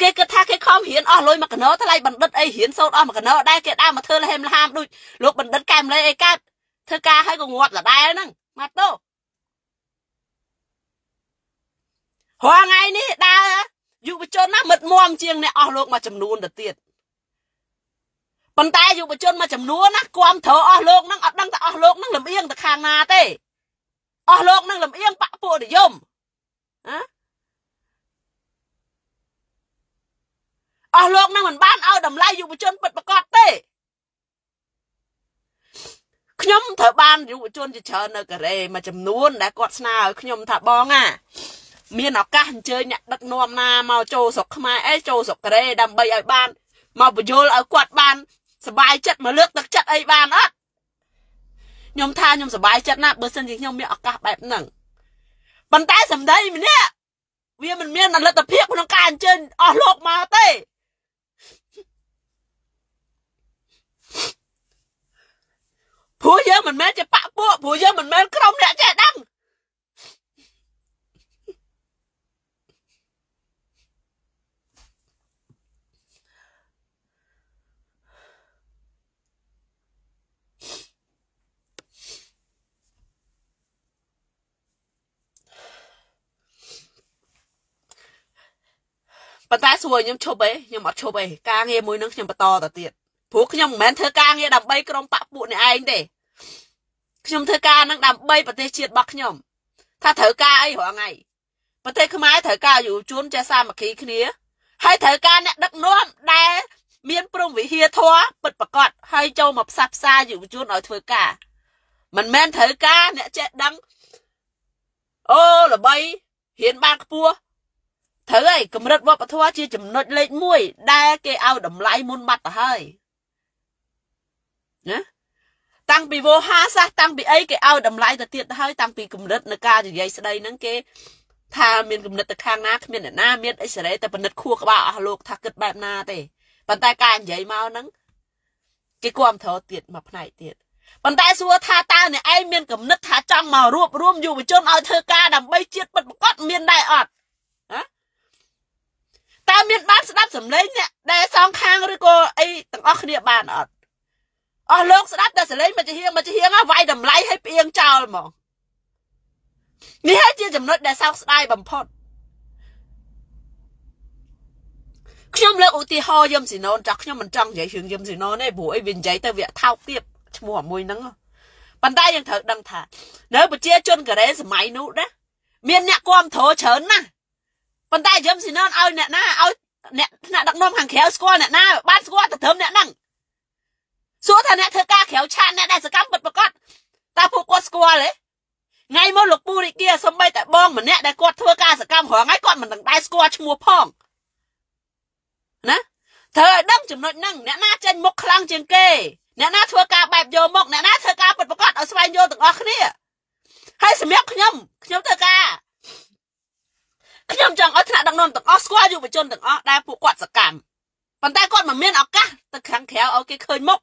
គេគិតថាគេខំរៀនអស់លុយមួយកណោថ្លៃបណ្ឌិតអីរៀនសូត្រអស់មួយកណោដែរគេដើរមកធ្វើលហេមលហាមដូចលោកបណ្ឌិតកែមលេអីកើតធ្វើការឲ្យក៏ងាត់ដដែលហ្នឹងមកទៅហងថ្ងៃនេះដើរយុវជនណាមិត្តមមជាងអ្នកអស់លោកមួយចំនួនទៅទៀត ប៉ុន្តែយុវជនមួយចំនួនណាគ្រប់ត្រូវអស់លោកហ្នឹងអត់ដឹងថាអស់លោកហ្នឹងលំអៀងទៅខាងណាទេអស់លោកហ្នឹងលំអៀងបពពួកនិយមណាអស់លោកហ្នឹងមិនបានឲ្យតម្លៃយុវជនពិតប្រាកដទេខ្ញុំត្រូវបានយុវជនជាច្រើននៅកូរ៉េមួយចំនួនដែលគាត់ស្នើឲ្យខ្ញុំថាបងអាមានឱកាសអញ្ជើញអ្នកដឹកនាំណាមកចូលស្រុកខ្មែរអីចូលស្រុកកូរ៉េដើម្បីឲ្យបានមកបញ្យល់ឲ្យគាត់បាន សบายចិត្តមកលើកទឹកចិត្តអីបានអត់ខ្ញុំថាខ្ញុំសบายចិត្តណាស់បើសិនជាខ្ញុំមានឱកាសបែបហ្នឹងប៉ុន្តែសម្ដីម្នាក់វាមិនមានលទ្ធភាពក្នុងការអញ្ជើញអស់លោកមកទេព្រោះយើងមិនមែនជាបាក់ពួកព្រោះយើងមិនមែនក្រុមអ្នកចេះដឹង ប៉ុន្តែសួរខ្ញុំឈប់ទេខ្ញុំអត់ឈប់ទេការងារមួយនឹងខ្ញុំបន្តទៅទៀតព្រោះខ្ញុំមិនមែនធ្វើការងារដើម្បីក្រុមបពពួកនេះឯងទេខ្ញុំធ្វើការនឹងដើម្បីប្រទេសជាតិរបស់ខ្ញុំថាត្រូវការអីរាល់ថ្ងៃប្រទេសខ្មែរត្រូវការយុវជនចេះសាមគ្គីគ្នាហើយត្រូវការអ្នកដឹកនាំដែលមានព្រមវិហារធម៌ពិតប្រកបហើយចូលមកផ្សះផ្សាយុវជនឲ្យធ្វើការមិនមែនត្រូវការអ្នកចេះដឹងអូល្បីហ៊ានបានខ្ពស់ ត្រូវហើយកម្រិតវប្បធម៌ជាចំណុចលេខ1ដែលគេឲ្យតម្លៃមុនបាត់ទៅហើយណាតាំងពីវោហាសាសតាំងពីអីគេឲ្យតម្លៃទៅទៀតទៅហើយតាំងពីកម្រិតនៅការនិយាយស្ដីហ្នឹងគេថាមានគំនិតទៅខាងណាគ្មានអ្នកណាមានអិសរ៉េតែពិនិត្យខួរក្បាលអស់លោកថាគិតបែបណាទេប៉ុន្តែការនិយាយមកហ្នឹងគេគ្រប់គ្រងទៀតមួយផ្នែកទៀតប៉ុន្តែសួរថាតើអ្នកឯងមានគំនិតថាចង់មករួបរวมយុវជនឲ្យធ្វើការដើម្បីជាតិពិតប្រកបមានដែរអត់តើ មានបានស្ដាប់សម្លេងអ្នកដែលសងខាងឬក៏អីទាំងអស់គ្នាបានអត់អស់លោកស្ដាប់តែសម្លេងមកជាហៀងមកជាហៀងហ្នឹងវាយតម្លៃឲ្យផ្អៀងចោលហ្មងនេះហើយជាចំណុចដែលសោកស្ដាយបំផុតខ្ញុំលើកឧទាហរណ៍យឹមស៊ីណូនចាស់ខ្ញុំមិនចង់និយាយរឿងយឹមស៊ីណូនទេព្រោះអីវានិយាយទៅវាថោកទៀតឈ្មោះអាមួយហ្នឹងប៉ុន្តែយើងត្រូវដឹងថានៅប្រជាជនកូរ៉េសម័យនោះណាមានអ្នកគ្រប់គ្រងច្រើនណាស់ប៉ុន្តែយឹមស៊ីណនឲ្យអ្នកណាឲ្យ អ្នកថ្នាក់ដឹកនាំខាងក្រៅស្គាល់អ្នកណាបានស្គាល់តែត្រឹមអ្នកហ្នឹងសួរថាអ្នកធ្វើការក្រៅឆានអ្នកដែលសកម្មពិតប្រាកដតើពួកគាត់ស្គាល់ទេថ្ងៃមកលោកពូរិគាសំបីតែបងម្នាក់ដែលគាត់ធ្វើការសកម្មរងហើយគាត់មិនដឹងដែរស្គាល់ឈ្មោះផងណាត្រូវឲ្យដឹងចំណុចហ្នឹងអ្នកណាចេញមុខខ្លាំងជាងគេអ្នកណាធ្វើការបែបយកមកអ្នកណាធ្វើការពិតប្រាកដឲ្យស្វែងយល់ទាំងអស់គ្នាហើយសម្រាប់ខ្ញុំខ្ញុំធ្វើការ ខ្ញុំចង់ឲ្យថ្នាក់ដឹកនាំទាំងអស់ស្គាល់យុវជនទាំងអស់ដែលពួកគាត់សកម្មប៉ុន្តែគាត់មិនមានឱកាសទៅខាងក្រៅឲ្យគេឃើញមុខ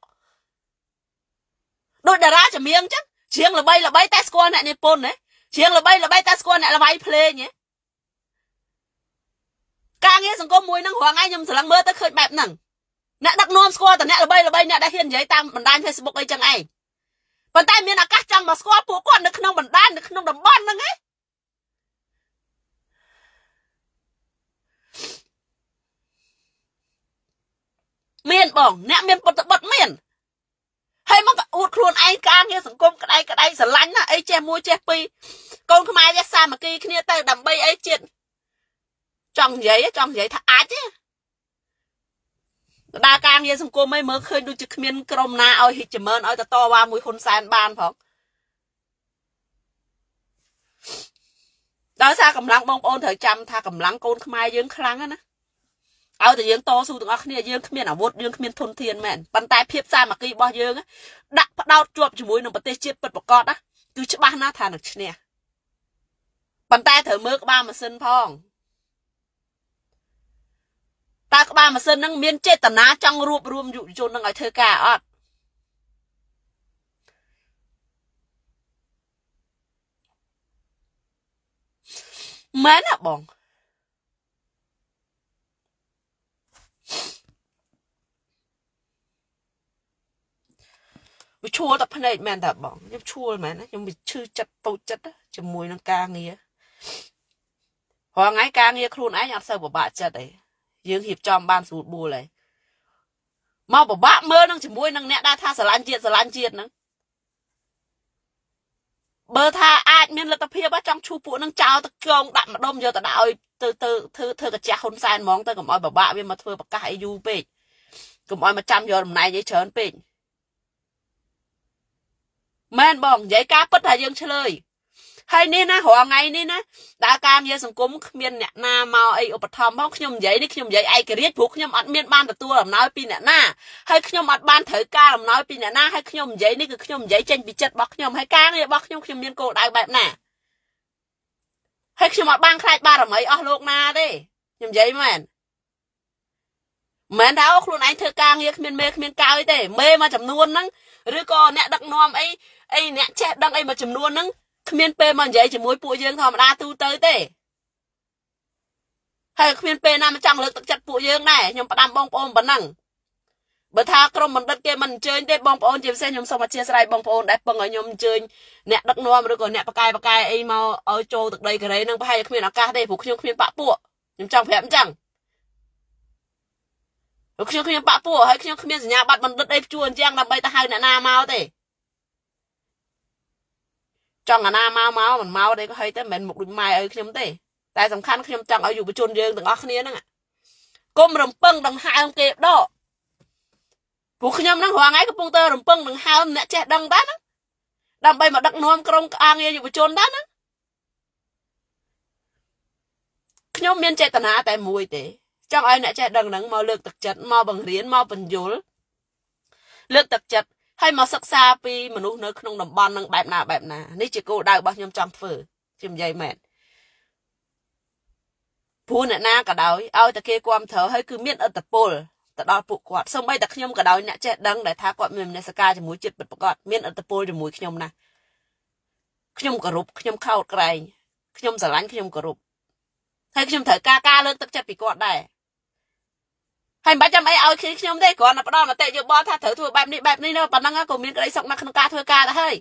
ដូចតារាចម្រៀងអញ្ចឹងច្រៀងល្បីល្បីតែស្គាល់អ្នកនិពន្ធណាច្រៀងល្បីល្បីតែស្គាល់អ្នកល្បីភ្លេងណាការងារសង្គមមួយហ្នឹងរងថ្ងៃខ្ញុំស្រឡឹងមើលទៅឃើញបែបហ្នឹងអ្នកដឹកនាំស្គាល់តែអ្នកល្បីល្បីអ្នកដែលហ៊ាននិយាយតាមបណ្ដាញ Facebook អីចឹងឯងប៉ុន្តែមានឱកាសចង់មកស្គាល់ពួកគាត់នៅក្នុងបណ្ដាញនៅក្នុងតំបន់ហ្នឹងឯង មានបងអ្នកមានពុតបត់មានហើយមកអួតខ្លួនឯងការងារសង្គមក្តៅក្តៅស្រឡាញ់ណាអីចេះមួយចេះពីរកូនខ្មែរចេះសាមគ្គីគ្នាទៅដើម្បីអីជាតិចង់និយាយចង់និយាយថាអាចទេដើរការងារសង្គមអីមើលឃើញដូចជាគ្មានក្រុមណាឲ្យហ៊ិចចម្រើនឲ្យតតវ៉ាមួយហ៊ុនសែនបានផងដោយសារកម្លាំងបងប្អូនត្រូវចាំថាកម្លាំងកូនខ្មែរយើងខ្លាំងណា ឲ្យតែយើងតស៊ូទាំងអស់គ្នាយើងគ្មានអាវុធយើងគ្មានធនធានមែនប៉ុន្តែភាពសាមគ្គីរបស់យើងដាក់ផ្ដោតជាប់ជាមួយនឹងប្រទេសជាតិពិតប្រាកដណាគឺច្បាស់ណាស់ថានឹងឈ្នះប៉ុន្តែត្រូវមើលក្បាលម៉ាស៊ីនផងតើក្បាលម៉ាស៊ីនហ្នឹងមានចេតនាចង់រួបរวมយុវជននឹងឲ្យធ្វើការអត់មែនណាបង វាឈួលតែភ្នែកមែនតាបងខ្ញុំឈួលមែនណាខ្ញុំវាឈឺចិត្តតូចចិត្តជាមួយនឹងការងាររាល់ថ្ងៃការងារខ្លួនឯងអត់សូវពិបាកចិត្តទេយើងរៀបចំបានស្រួលបួលហើយមកពិបាកមើលនឹងជាមួយនឹងអ្នកដែលថាស្រឡាញ់ជាតិស្រឡាញ់ជាតិហ្នឹងបើថាអាចមានលទ្ធភាពចង់ឈូសពួកនឹងចោលទៅកងដាក់ម្ដុំយកទៅដាក់ឲ្យទៅទៅធ្វើធ្វើកាចាស់ហ៊ុនសែនហ្មងទៅកុំឲ្យបបាក់វាមកធ្វើប្រកាសអីយូរពេកកុំឲ្យមកចាំយកតំណែងអីច្រើនពេក មែនបងនិយាយការពិតថាយើងឆ្លើយហើយនេះណារាល់ថ្ងៃនេះណាដើរការងារសង្គមគ្មានអ្នកណាមកអីឧបត្ថម្ភផងខ្ញុំនិយាយនេះខ្ញុំនិយាយឯករាជ្យព្រោះខ្ញុំអត់មានបានទទួលអំណោយពីអ្នកណាហើយខ្ញុំអត់បានត្រូវការអំណោយពីអ្នកណាហើយខ្ញុំនិយាយនេះគឺខ្ញុំនិយាយចេញពីចិត្តរបស់ខ្ញុំហើយការងាររបស់ខ្ញុំខ្ញុំមានគោលដៅបែបណាហើយខ្ញុំអត់បានខ្លាចបារមីអស់លោកណាទេខ្ញុំនិយាយមែនមិនថាខ្លួនឯងធ្វើការងារគ្មានមេគ្មានកៅទេមេមួយចំនួនហ្នឹងឬក៏អ្នកដឹកនាំអី អីអ្នកចេះដឹងអីមួយចំនួនហ្នឹងគ្មានពេលមកនិយាយជាមួយពួកយើងធម្មតាទូទៅទេហើយគ្មានពេលណាមកចង់លើកទឹកចិត្តពួកយើងដែរខ្ញុំផ្ដាំបងប្អូនប៉ុណ្ណឹងបើថាក្រុមបណ្ឌិតគេមិនអញ្ជើញទេបងប្អូនជាពិសេសខ្ញុំសូមអធិស្ឋានបងប្អូនដែលពឹងឲ្យខ្ញុំអញ្ជើញអ្នកដឹកនាំឬក៏អ្នកបកកាយបកកាយអីមកឲ្យចូលទឹកដីកូរ៉េនឹងប្រហែលជាគ្មានឱកាសទេព្រោះខ្ញុំគ្មានបាក់ពួកខ្ញុំចង់ប្រាប់អញ្ចឹងព្រោះខ្ញុំគ្មានបាក់ពួកហើយខ្ញុំគ្មានសញ្ញាបត្របណ្ឌិតអីជួអញ្ចឹងដើម្បីទៅហៅអ្នកណាមកទេ ចង់អាណាមកមកមិនមកទេក៏ហីទៅមិនមែនមុខដូចម៉ែឲ្យខ្ញុំទេតែសំខាន់ខ្ញុំចង់ឲ្យយុវជនយើងទាំងអស់គ្នាហ្នឹងកុំរំពឹងដង្ហើមគេដកពួកខ្ញុំហ្នឹងរងថ្ងៃកំពុងតែរំពឹងដង្ហើមអ្នកចេះដឹងដែរហ្នឹងដើម្បីមកដឹកនាំក្រុមការងារយុវជនដែរហ្នឹងខ្ញុំមានចេតនាតែមួយទេចង់ឲ្យអ្នកចេះដឹងហ្នឹងមកលើកទឹកចិត្តមកបង្រៀនមកបញ្យលលើកទឹកចិត្ត ហើយមកសិក្សាពីមនុស្សនៅក្នុងតំបន់នឹងបែបណាបែបណានេះជាគោលដៅរបស់ខ្ញុំចង់ធ្វើខ្ញុំនិយាយមែនព្រោះអ្នកណាក៏ដោយឲ្យតែគេគ្រប់គ្រងហើយគឺមានអត្តពលទៅដល់ពួកគាត់សូម្បីតែខ្ញុំក៏ដោយអ្នកចេះដឹងដែលថាគាត់មានមនសិការជាមួយចិត្តពិតប្រាកដមានអត្តពលជាមួយខ្ញុំណាខ្ញុំគោរពខ្ញុំខោតក្រែងខ្ញុំស្រឡាញ់ខ្ញុំគោរពហើយខ្ញុំត្រូវការការលើកទឹកចិត្តពីគាត់ដែរ ហើយមិនបាច់ចាំអីឲ្យខ្ញុំទេគ្រាន់តែផ្ដល់មតិយោបល់ថាត្រូវធ្វើបែបនេះបែបនេះនៅប៉ុណ្ណឹងក៏មានក្តីសុខណាស់ក្នុងការធ្វើការដែរហើយ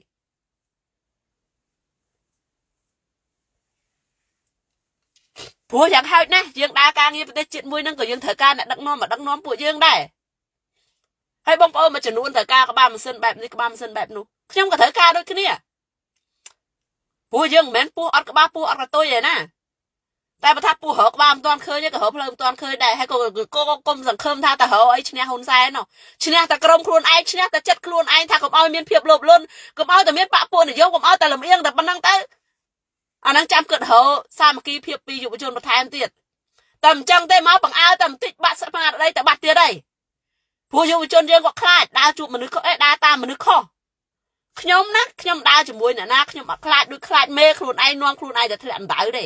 ព្រោះយ៉ាងហោចណាស់យើងដើរការងារប្រទេសជាតិមួយហ្នឹងក៏យើងត្រូវការអ្នកដឹកនាំមកដឹកនាំពួកយើងដែរហើយបងប្អូនមួយចំនួនត្រូវការក្បាលម៉ាស៊ីនបែបនេះក្បាលម៉ាស៊ីនបែបនោះខ្ញុំក៏ត្រូវការដូចគ្នាព្រោះយើងមិនមែនពោះអត់ក្បាលពោះអត់កតុយឯណា តែបើថាពូរកក្បាលមិនទាន់ឃើញទេក៏រកផ្លូវមិនទាន់ឃើញដែរហើយក៏ក៏គុំសង្ឃឹមថាតើរកអីឈ្នះហ៊ុនសែននោះឈ្នះតែក្រុមខ្លួនឯងឈ្នះតែចិត្តខ្លួនឯងថាកុំឲ្យមានភាពលោភលន់កុំឲ្យតែមានបពពួកនិយមកុំឲ្យតែលំអៀងតែប៉ុណ្្នឹងទៅអាហ្នឹងចាំគិតរកសាមគ្គីភាពពីយុវជនបន្ថែមទៀតតែមិនចឹងទេមកបង្អើតែបន្តិចបាត់ស្មារតីតែបាត់ទៀតហើយព្រោះយុវជនយើងក៏ខ្លាចដើរជួបមនុស្សខុសអេដើរតាមមនុស្សខុសខ្ញុំណាខ្ញុំដើរជាមួយអ្នកណាខ្ញុំអត់ខ្លាចដូចខ្លាចមេខ្លួនឯងនាំខ្លួនឯងទៅធ្លាក់អណ្ដៅទេ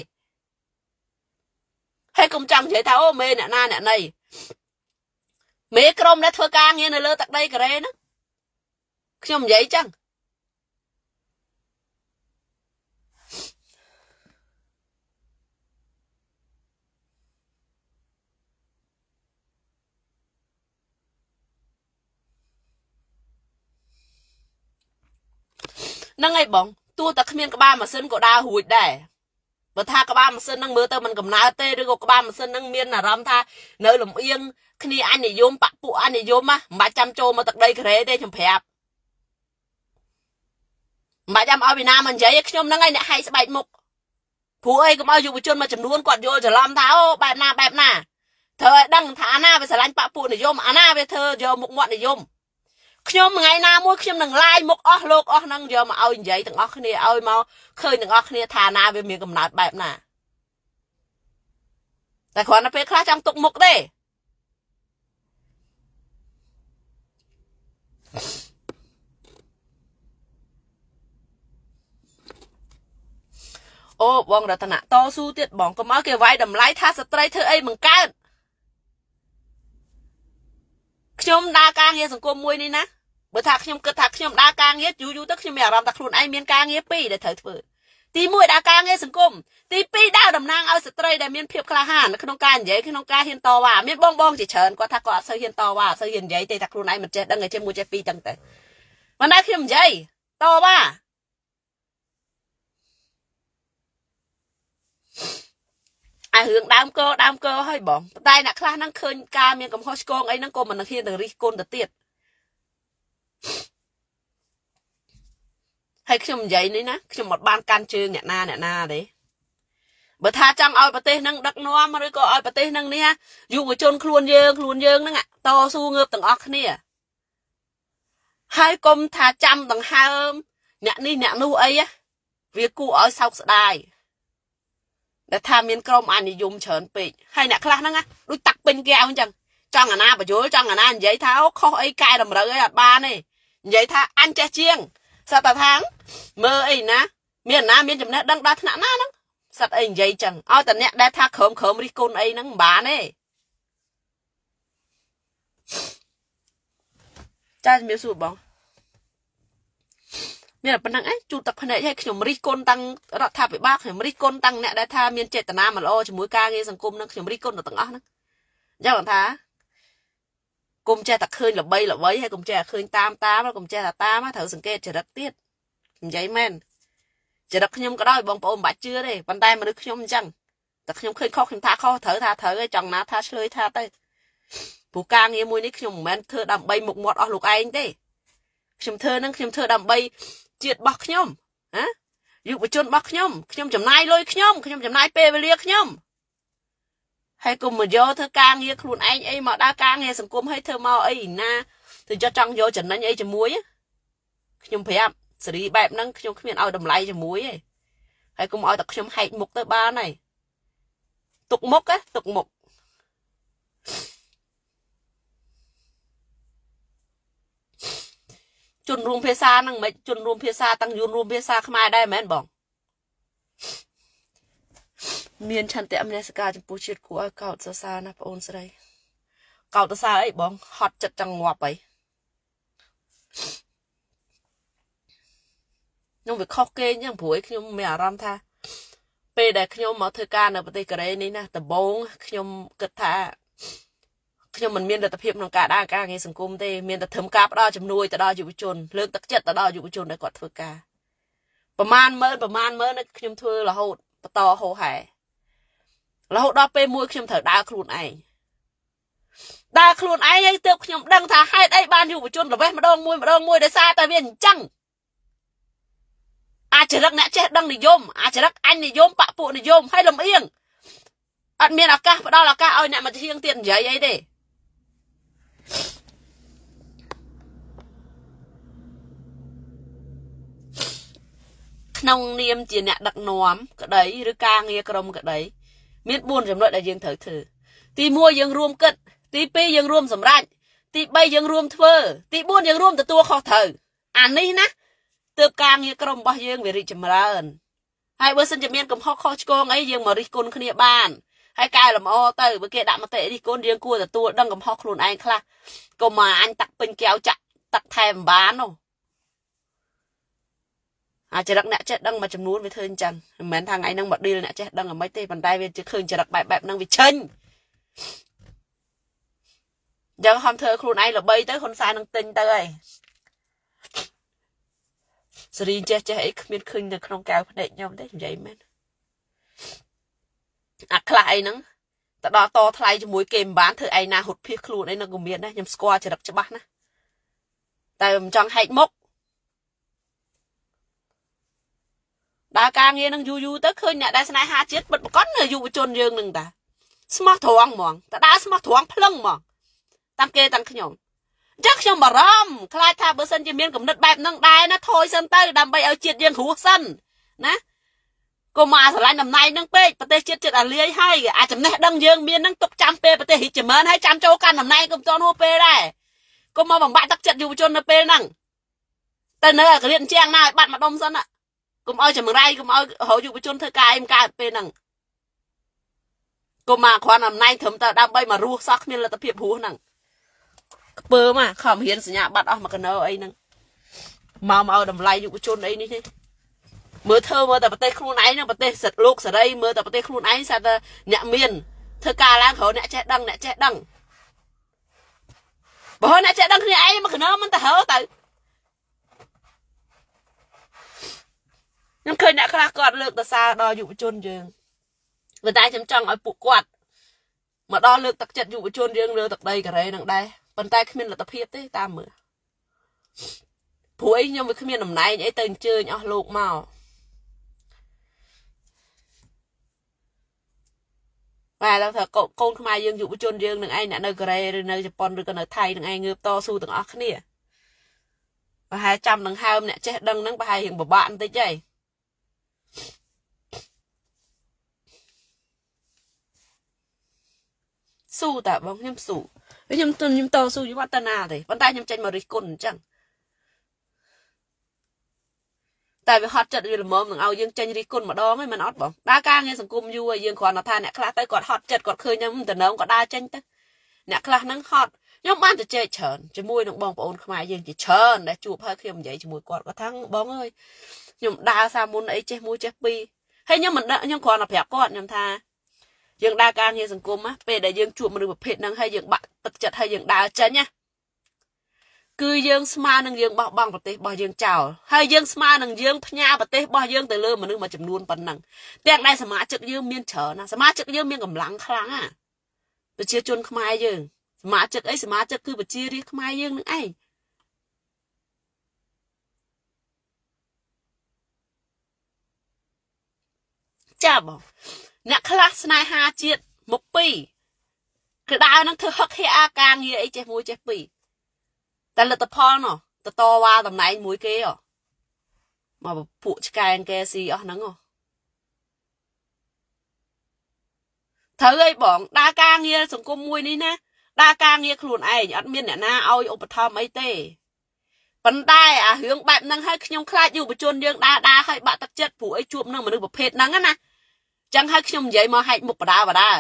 ហើយកុំចង់និយាយថាអូមេអ្នកណាអ្នកណីមេក្រុមដែលធ្វើការងារនៅលើទឹកដីកូរ៉េហ្នឹងខ្ញុំនិយាយចឹងហ្នឹងហើយបងទោះតែគ្មានក្បាលម៉ាស៊ីនក៏ដើររួចដែរ បើថាក្បាលម៉ាស៊ីននឹងមើលទៅมันកំណើតទេឬក៏ក្បាលម៉ាស៊ីននឹងមានអារម្មណ៍ថានៅលំអៀងគ្នាអនិយមបពួកអនិយមមិនបាច់ចាំចូលមកទឹកដីកូរ៉េទេខ្ញុំប្រាប់មិនបាច់ចាំឲ្យវិណាមិននិយាយខ្ញុំហ្នឹងឯងអ្នកហែកស្បែកមុខព្រោះអីកុំឲ្យយុវជនមួយចំនួនគាត់យល់ច្រឡំថាអូបែបណាបែបណាធ្វើឲ្យដឹងថាអាណាវាស្រឡាញ់បពួកនិយមអាណាវាធ្វើយកមុខមាត់និយម ខ្ញុំថ្ងៃណាមួយខ្ញុំនឹងឡាយមុខអស់លោកអស់នឹងយកមកឲ្យនិយាយទាំងអស់គ្នាឲ្យមកឃើញទាំងអស់គ្នាថាណាវាមានកំណត់បែបណាតែគ្រាន់តែពេលខ្លះចង់ទុកមុខទេអូបងរតនៈតស៊ូទៀតបងកុំឲ្យគេវាយតម្លៃថាស្ត្រីធ្វើអីមិនកើត ខ្ញុំដើរការងារសង្គមមួយនេះណាបើថាខ្ញុំគិតថាខ្ញុំដើរការងារយូរយូរទៅខ្ញុំមានអារម្មណ៍ថាខ្លួនឯងមានការងារពីរដែលត្រូវធ្វើទី1ដើរការងារសង្គមទី2ដើរតំណាងឲ្យស្ត្រីដែលមានភាពក្លាហាននៅក្នុងការនិយាយក្នុងការហ៊ានតវ៉ាមានបងបងជាច្រើនគាត់ថាគាត់អត់សូវហ៊ានតវ៉ាអត់សូវហ៊ាននិយាយទេថាខ្លួនឯងមិនចេះដឹងឯជាមួយចេះពីរទាំងទៅមិនដែរខ្ញុំនិយាយតវ៉ា អារឿងដើមកដើមកហើយបងតែអ្នកខ្លះហ្នឹងឃើញការមានកំហុសឆ្គងអីហ្នឹងក៏មិនហ៊ានទៅរិះគន់ទៅទៀតហើយខ្ញុំនិយាយនេះណាខ្ញុំមិនបានកាន់ជើងអ្នកណាអ្នកណាទេបើថាចង់ឲ្យប្រទេសនឹងដឹកនាំឬក៏ឲ្យប្រទេសនឹងនេះយុវជនខ្លួនយើងខ្លួនយើងហ្នឹងតស៊ូងើបទាំងអស់គ្នាហើយកុំថាចាំដង្ហើមអ្នកនេះអ្នកនោះអីវាគួរឲ្យសោកស្ដាយ ដែលថាមានក្រុមអនិយមច្រើនពេកហើយអ្នកខ្លះហ្នឹងដូចតាក់ពេញកែវអញ្ចឹងចង់អាណាបញ្យលចង់អាណានិយាយថាខុសអីកែតម្រូវអីអត់បានទេនិយាយថាអញចេះជាងសត្វតាថាងមើលអីណា មានណាមានចំណេះដឹងដល់ថ្នាក់ណាហ្នឹងសត្វអីនិយាយចឹងឲ្យតែអ្នកដែលថាក្រមក្រមរិះគន់អីហ្នឹងមិនបានទេចាជំរាបសួរបង មានតែប៉ុណ្្នឹងឯងជូតទឹកភ្នែកឲ្យខ្ញុំរិះគន់តាំងរដ្ឋាភិបាលខ្ញុំរិះគន់តាំងអ្នកដែលថាមានចេតនាមិនល្អជាមួយការងារសង្គមនឹងខ្ញុំរិះគន់ទាំងអស់ហ្នឹងយ៉ាងថាគុំចេះតែឃើញល្បីល្បីហើយកុំចេះតែឃើញតាមតាមកុំចេះតែតាមត្រូវសង្កេតចរិតទៀតនិយាយមែនចរិតខ្ញុំក៏ដោយបងប្អូនមិនបាច់ជឿទេប៉ុន្តែមនុស្សខ្ញុំអញ្ចឹងតែខ្ញុំឃើញខុសខ្ញុំថាខុសត្រូវថាត្រូវឯងចង់ណាថាឆ្លើយថាទៅព្រោះការងារមួយនេះខ្ញុំមិនមែនធ្វើដើម្បីមុខមាត់អស់លោកឯងទេខ្ញុំធ្វើនឹងខ្ញុំធ្វើដើម្បី ជាតិរបស់ខ្ញុំណាយុវជនរបស់ខ្ញុំខ្ញុំចំណាយលុយខ្ញុំខ្ញុំចំណាយពេលវេលាខ្ញុំហើយកុំមកយកធ្វើការងារខ្លួនឯងអីមកដើរការងារសង្គមឲ្យធ្វើមកអីណាទៅចត់ចង់យកចំណេញអីជាមួយខ្ញុំប្រាប់សេរីបែបហ្នឹងខ្ញុំគ្មានឲ្យតម្លៃជាមួយទេហើយកុំឲ្យតែខ្ញុំហែកមុខទៅបានហើយទុកមុខណាទុកមុខ ជនរួមភាសាហ្នឹងមិនជនរួមភាសាទាំងយួនរួមភាសាខ្មែរដែរមែនបងមានឆន្ទៈមនសិការចំពោះជាតិគួរឲ្យកោតសរសើរណាបងអូនស្រី កោតសរសើរអីបងហត់ចិត្តចង់ងាប់អីខ្ញុំវាខុសគេអញ្ចឹងព្រោះខ្ញុំមានអារម្មណ៍ថា ពេលដែលខ្ញុំមកធ្វើការនៅប្រទេសកូរ៉េនេះណាដំបូងខ្ញុំគិតថា ខ្ញុំមិនមានលទ្ធភាពក្នុងការដើរការងារសង្គមទេមានតែធ្វើការផ្ដល់ជំនួយទៅដល់យុវជនលើកទឹកចិត្តទៅដល់យុវជនដែលគាត់ធ្វើការប្រមាណម៉ឺនប្រមាណម៉ឺនខ្ញុំធ្វើរហូតបន្តហោហែរហូតដល់ពេលមួយខ្ញុំត្រូវដើរខ្លួនឯងដើរខ្លួនឯងហើយទើបខ្ញុំដឹងថាហេតុអីបានយុវជនល្វេសម្ដងមួយម្ដងមួយដោយសារតែវាអញ្ចឹងអាចរិកអ្នកចេះដឹងនិយមអាចរិកអញនិយមបពួកនិយមហើយលំអៀងអត់មានឱកាសផ្ដល់ឱកាសឲ្យអ្នកមកជាងទៀតនិយាយអីទេ ក្នុងនាមជាអ្នកដឹកនាំក្តីឬការងារក្រុមក្តីមាន4ចំណុចដែលយើងត្រូវធ្វើទី1យើងរួមគិត ទី2យើងរួមសម្រេចទី3យើងរួមធ្វើ ទី4យើងរួមទទួលខុសត្រូវអានេះណាទើបការងារក្រុមរបស់យើងវារីកចម្រើនហើយបើសិនជាមានកំហុសខុសឆ្គងអីយើងមករិះគន់គ្នាបាន ហើយកែលម្អទៅបើគេដាក់មតិរិះគន់យើងគួរទទួលដឹងកំហុសខ្លួនឯងខ្លះកុំមកអញតាក់ពេញកែវចាក់តាក់ថែមបាននោះអាចរិតអ្នកចេះដឹងមួយចំនួនវាធ្វើអញ្ចឹងមិនមែនថាថ្ងៃហ្នឹងមកឌីលអ្នកចេះដឹងអ្ហ្មិចទេប៉ុន្តែវាជាឃើញចរិតបែបបែបហ្នឹងវាឆេញយ៉ាងហំធ្វើខ្លួនឯងល្បីទៅហ៊ុនសែននឹងទិញទៅហើយសេរីចេះចេះអីគ្មានឃើញនៅក្នុងកៅភ្នែកខ្ញុំទេនិយាយមែន អាខ្លះអីហ្នឹងទៅដល់តថ្លៃជាមួយគេមិនបានធ្វើឯណាហត់ភៀសខ្លួនអីនៅក៏មានដែរខ្ញុំស្គាល់ចរិតច្បាស់ណាតែមិនចង់ហែកមុខដើរការងារនឹងយូរយូរទៅឃើញអ្នកដែលស្នេហាជាតិបិទបកន់នៅយុវជនយើងនឹងតាស្មោះត្រង់ហ្មងតើដើរស្មោះត្រង់ភ្លឹងហ្មងតាំងគេតាំងខ្ញុំអញ្ចឹងខ្ញុំបារម្ភខ្លាចថាបើសិនជាមានកំណត់បែបហ្នឹងដែរណាថយសិនទៅដើម្បីឲ្យជាតិយើងរស់សិនណា កុំមកស្រឡាញ់តំណែងហ្នឹងពេកប្រទេសជាតិចិត្តអាលាយហើយអាចចំណេះដឹងយើងមានហ្នឹងទុកចាំពេលប្រទេសរីកចម្រើនហើយចាំចូលកាន់តំណែងកុំតន់ហួពេលដែរកុំមកបំបាក់ទឹកចិត្តយុវជននៅពេលហ្នឹងទៅនៅអាក្រៀតជាងណាឲ្យបាត់ម្ដុំសិនណាកុំឲ្យចម្រៃកុំឲ្យរយុវជនធ្វើការអីមិនកើតពេលហ្នឹងកុំមកគ្រាន់អំណាចត្រឹមតែដើម្បីមករស់សោះគ្មានលទ្ធភាពរស់ហ្នឹងខ្ពើមកខំរៀនសញ្ញាបត្រអស់មកកណោអីហ្នឹងមកមកឲ្យតម្លៃយុវជនអីនេះទេ មើលធ្វើមើលតែប្រទេសខ្លួនឯងហ្នឹងប្រទេសសិទ្ធលោកសេរីមើលតែប្រទេសខ្លួនឯងស្អាតតែអ្នកមានធ្វើការឡើងក្រោយអ្នកចេះដឹងអ្នកចេះដឹងបើអ្នកចេះដឹងគ្នាឯងមកកណោមិនទៅហើទៅខ្ញុំឃើញអ្នកខ្លះគាត់លើកតសារដល់យុវជនយើងប៉ុន្តែខ្ញុំចង់ឲ្យពួកគាត់មកដល់លើកទឹកចិត្តយុវជនយើងលើទឹកដីកូរ៉េនឹងដែរប៉ុន្តែគ្មានលទ្ធភាពទេតាមមើលព្រោះអីខ្ញុំវាគ្មានតំណែងអីទៅអញ្ជើញអស់លោកមក បាទដល់ថាកូនខ្មែរយើងយុវជនយើងនឹងឯងអ្នកនៅកូរ៉េឬនៅជប៉ុនឬក៏នៅថៃនឹងឯងងើបតស៊ូទាំងអស់គ្នាប្រហែលចាំនឹងហើមអ្នកចេះដឹងហ្នឹងប្រហែលរៀងពិបាកបន្តិចហើយស៊ូតាបងខ្ញុំស៊ូខ្ញុំខ្ញុំតស៊ូយវត្តនាទេប៉ុន្តែខ្ញុំចេញមករិះគន់អញ្ចឹង តែវាហត់ចិត្តវាល្មមនឹងឲ្យយើងចេញរិះគន់ម្ដងហ្នឹងមិនអត់បងដើរការងារសង្គមយូរហើយយើងគ្រាន់តែថាអ្នកខ្លះទៅគាត់ហត់ចិត្តគាត់ឃើញខ្ញុំតំណងគាត់ដើរចេញទៅអ្នកខ្លះហ្នឹងហត់ខ្ញុំបានទៅជែកច្រើនជាមួយនឹងបងប្អូនខ្មែរយើងជាច្រើនដែលជួបហើយខ្ញុំនិយាយជាមួយគាត់គាត់ថាបងអើយខ្ញុំដើរសាមុនអីចេះមួយចេះពីរហើយខ្ញុំមិនខ្ញុំគ្រាន់តែប្រាប់គាត់ខ្ញុំថាយើងដើរការងារសង្គមណាពេលដែលយើងជួបមនុស្សប្រភេទហ្នឹងហើយយើងបាក់ទឹកចិត្តហើយយើងដើរចេញណា គឺយើងស្មើនឹងយើងបោះបង់ប្រទេសរបស់យើងចោលហើយយើងស្មើនឹងយើងផ្ញើប្រទេសរបស់យើងទៅលើមនុស្សមួយចំនួនប៉ុណ្ណឹងទាំងដែលសមាជិកយើងមានច្រើនណាសមាជិកយើងមានកម្លាំងខ្លាំងណាប្រជាជនខ្មែរយើងសមាជិកអីសមាជិកគឺប្រជារាស្ត្រខ្មែរយើងនឹងឯងចាបងអ្នកខ្លះស្នេហាជាតិមុខពីរគឺដើរនឹងធ្វើហឹកហៀអាការងារអីចេះមួយចេះពីរ តែលទ្ធផលណោះតតវ៉ាតំណែងមួយគេហ៎មកពួកឆ្កែងគេស៊ីអស់ហ្នឹងហ៎ត្រូវអីបងដើរការងារសង្គមមួយនេះណាដើរការងារខ្លួនឯងអត់មានអ្នកណាឲ្យឧបត្ថម្ភអីទេប៉ុន្តែអារឿងបែបហ្នឹងឲ្យខ្ញុំខ្លាចយុវជនយើងដើរដើរឲ្យបាក់ទឹកចិត្តព្រោះអីជួបនឹងមនុស្សប្រភេទហ្នឹងណាចឹងហើយខ្ញុំនិយាយមកហែកមុខបដាបដា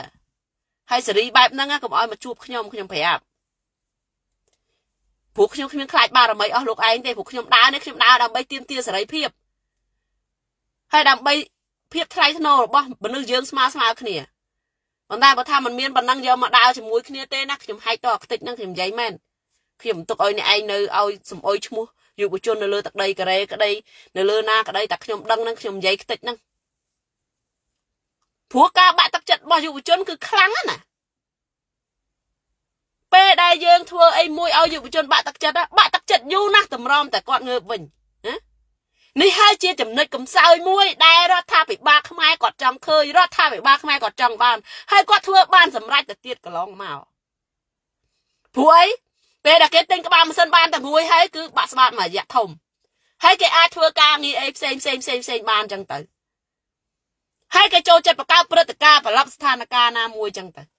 ហើយសេរីបែបហ្នឹងកុំឲ្យមកជួបខ្ញុំខ្ញុំប្រាប់ ព្រោះខ្ញុំគ្មានខ្លាចបារមីអស់លោកឯងទេព្រោះខ្ញុំដើរនេះខ្ញុំដើរដើម្បីទាមទារសេរីភាពហើយដើម្បីភាពថ្លៃថ្នូររបស់មនុស្សយើងស្មើស្មើគ្នាប៉ុន្តែបើថាมันមានប៉ុណ្ណឹងយកមកដើរជាមួយគ្នាទេណាខ្ញុំហែកតខ្ទេចហ្នឹងខ្ញុំនិយាយមែនខ្ញុំទុកឲ្យអ្នកឯងនៅឲ្យសំអុយឈ្មោះយុវជននៅលើទឹកដីកូរ៉េក្តីនៅលើណាក្តីតែខ្ញុំដឹងហ្នឹងខ្ញុំនិយាយខ្ទេចហ្នឹងព្រោះការបាក់ទឹកចិត្តរបស់យុវជនគឺខ្លាំងណាស់ ពេលដែលយើងធ្វើអីមួយឲ្យយុវជនបាក់ទឹកចិត្តបាក់ទឹកចិត្តយូរណាស់តម្រាំតែគាត់ងើបវិញណានេះហើយជាចំណុចកំសោយមួយដែលរដ្ឋាភិបាលខ្មែរគាត់ចង់ឃើញរដ្ឋាភិបាលខ្មែរគាត់ចង់បានហើយគាត់ធ្វើបានសម្រេចទៅទៀតកន្លងមកព្រោះអីពេលដែលគេទិញក្បាលម៉ាស៊ីនបានតែមួយហើយគឺបាក់ស្បាតមួយរយៈធំហើយគេអាចធ្វើការងារអីផ្សេងផ្សេងផ្សេងផ្សេងបានអញ្ចឹងទៅហើយគេចូលចិត្តបង្កើតព្រឹត្តិការណ៍ប្រឡប់ស្ថានភាពណាមួយអញ្ចឹងទៅ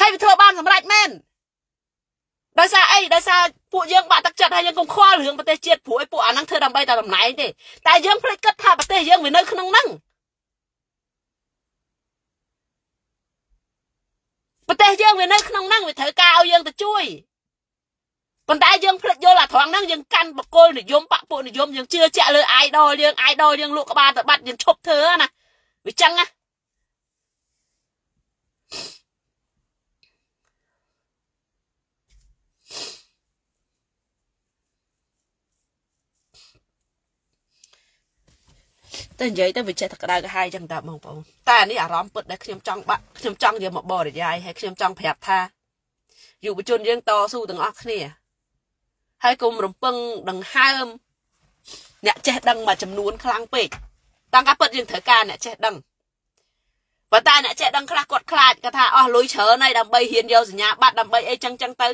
ហើយវាធ្វើបានសម្រេចមែនដោយសារអីដោយសារពួកយើងបាក់ទឹកចិត្តហើយយើងកុំខ្វល់រឿងប្រទេសជាតិព្រោះឯពួកអាហ្នឹងធ្វើដើម្បីតែតំណែងទេតែយើងភ្លេចគិតថាប្រទេសយើងវានៅក្នុងហ្នឹងប្រទេសយើងវានៅក្នុងហ្នឹងវាត្រូវការឲ្យយើងទៅជួយប៉ុន្តែយើងភ្លេចយល់អាត្រង់ហ្នឹងយើងកាន់បកគលនិយមបពពួកនិយមយើងជឿជាក់លើអាយដលយើងអាយដលយើងលក់ក្បាលទៅបាត់យើងឈប់ធ្វើណាវាចឹងណា តែនិយាយទៅវាចេះតែក្តៅក្រហាយចឹងតើបងប្អូនតែនេះអារម្មណ៍ពិតដែលខ្ញុំចង់បាក់ខ្ញុំចង់យកមកបរិយាយហើយខ្ញុំចង់ប្រាប់ថាយុវជនយើងតស៊ូទាំងអស់គ្នាហើយគុំរំពឹងដង្ហើមអ្នកចេះដឹងមួយចំនួនខ្លាំងពេកតាំងការពិតយើងត្រូវការអ្នកចេះដឹងប៉ុន្តែអ្នកចេះដឹងខ្លះគាត់ខ្លាចគាត់ថាអស់លុយច្រើនហើយដើម្បីហ៊ានយកសញ្ញាបត្រដើម្បីអីចឹងចឹងទៅ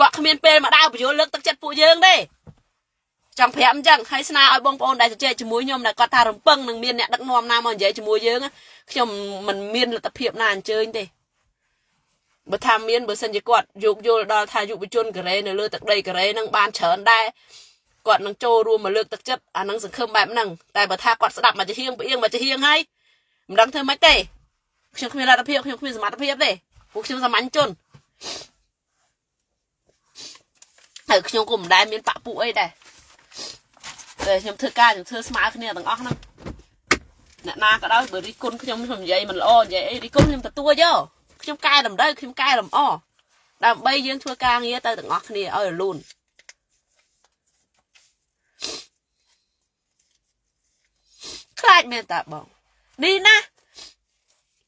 គាត់គ្មានពេលមកដើរបញ្យល់លើកទឹកចិត្តពួកយើងទេ ចង់ប្រាប់អញ្ចឹងហើយស្នើឲ្យបងប្អូនដែលជជែកជាមួយខ្ញុំដែលគាត់ថារំពឹងនឹងមានអ្នកដឹកនាំណាមកនិយាយជាមួយយើងខ្ញុំមិនមានលទ្ធភាពណាអញ្ជើញទេបើថាមានបើសិនជាគាត់យោគយល់ដល់ថាយុវជនកូរ៉េនៅលើទឹកដីកូរ៉េនឹងបានច្រើនដែរគាត់នឹងចូលរួមមកលើកទឹកចិត្តអានឹងសង្ឃឹមបែបហ្នឹងតែបើថាគាត់ស្ដាប់មកជាហៀងផ្អៀងមកជាហៀងហើយមិនដឹងធ្វើម៉េចទេខ្ញុំគ្មានលទ្ធភាពខ្ញុំគ្មានសមត្ថភាពទេពួកខ្ញុំសាមញ្ញជនហើយខ្ញុំក៏មិនដែលមានបាក់ពួកអីដែរ តែខ្ញុំធ្វើការខ្ញុំធ្វើស្មើគ្នាទាំងអស់ហ្នឹងអ្នកណាក៏ដោយបើរីគុណខ្ញុំខ្ញុំនិយាយមិនល្អនិយាយអីរីគុណខ្ញុំទទួលយកខ្ញុំកែតម្រូវខ្ញុំកែលម្អដើម្បីយើងធ្វើការងារទៅទាំងអស់គ្នាឲ្យរលូនខ្លាចមែនតាបងនេះណា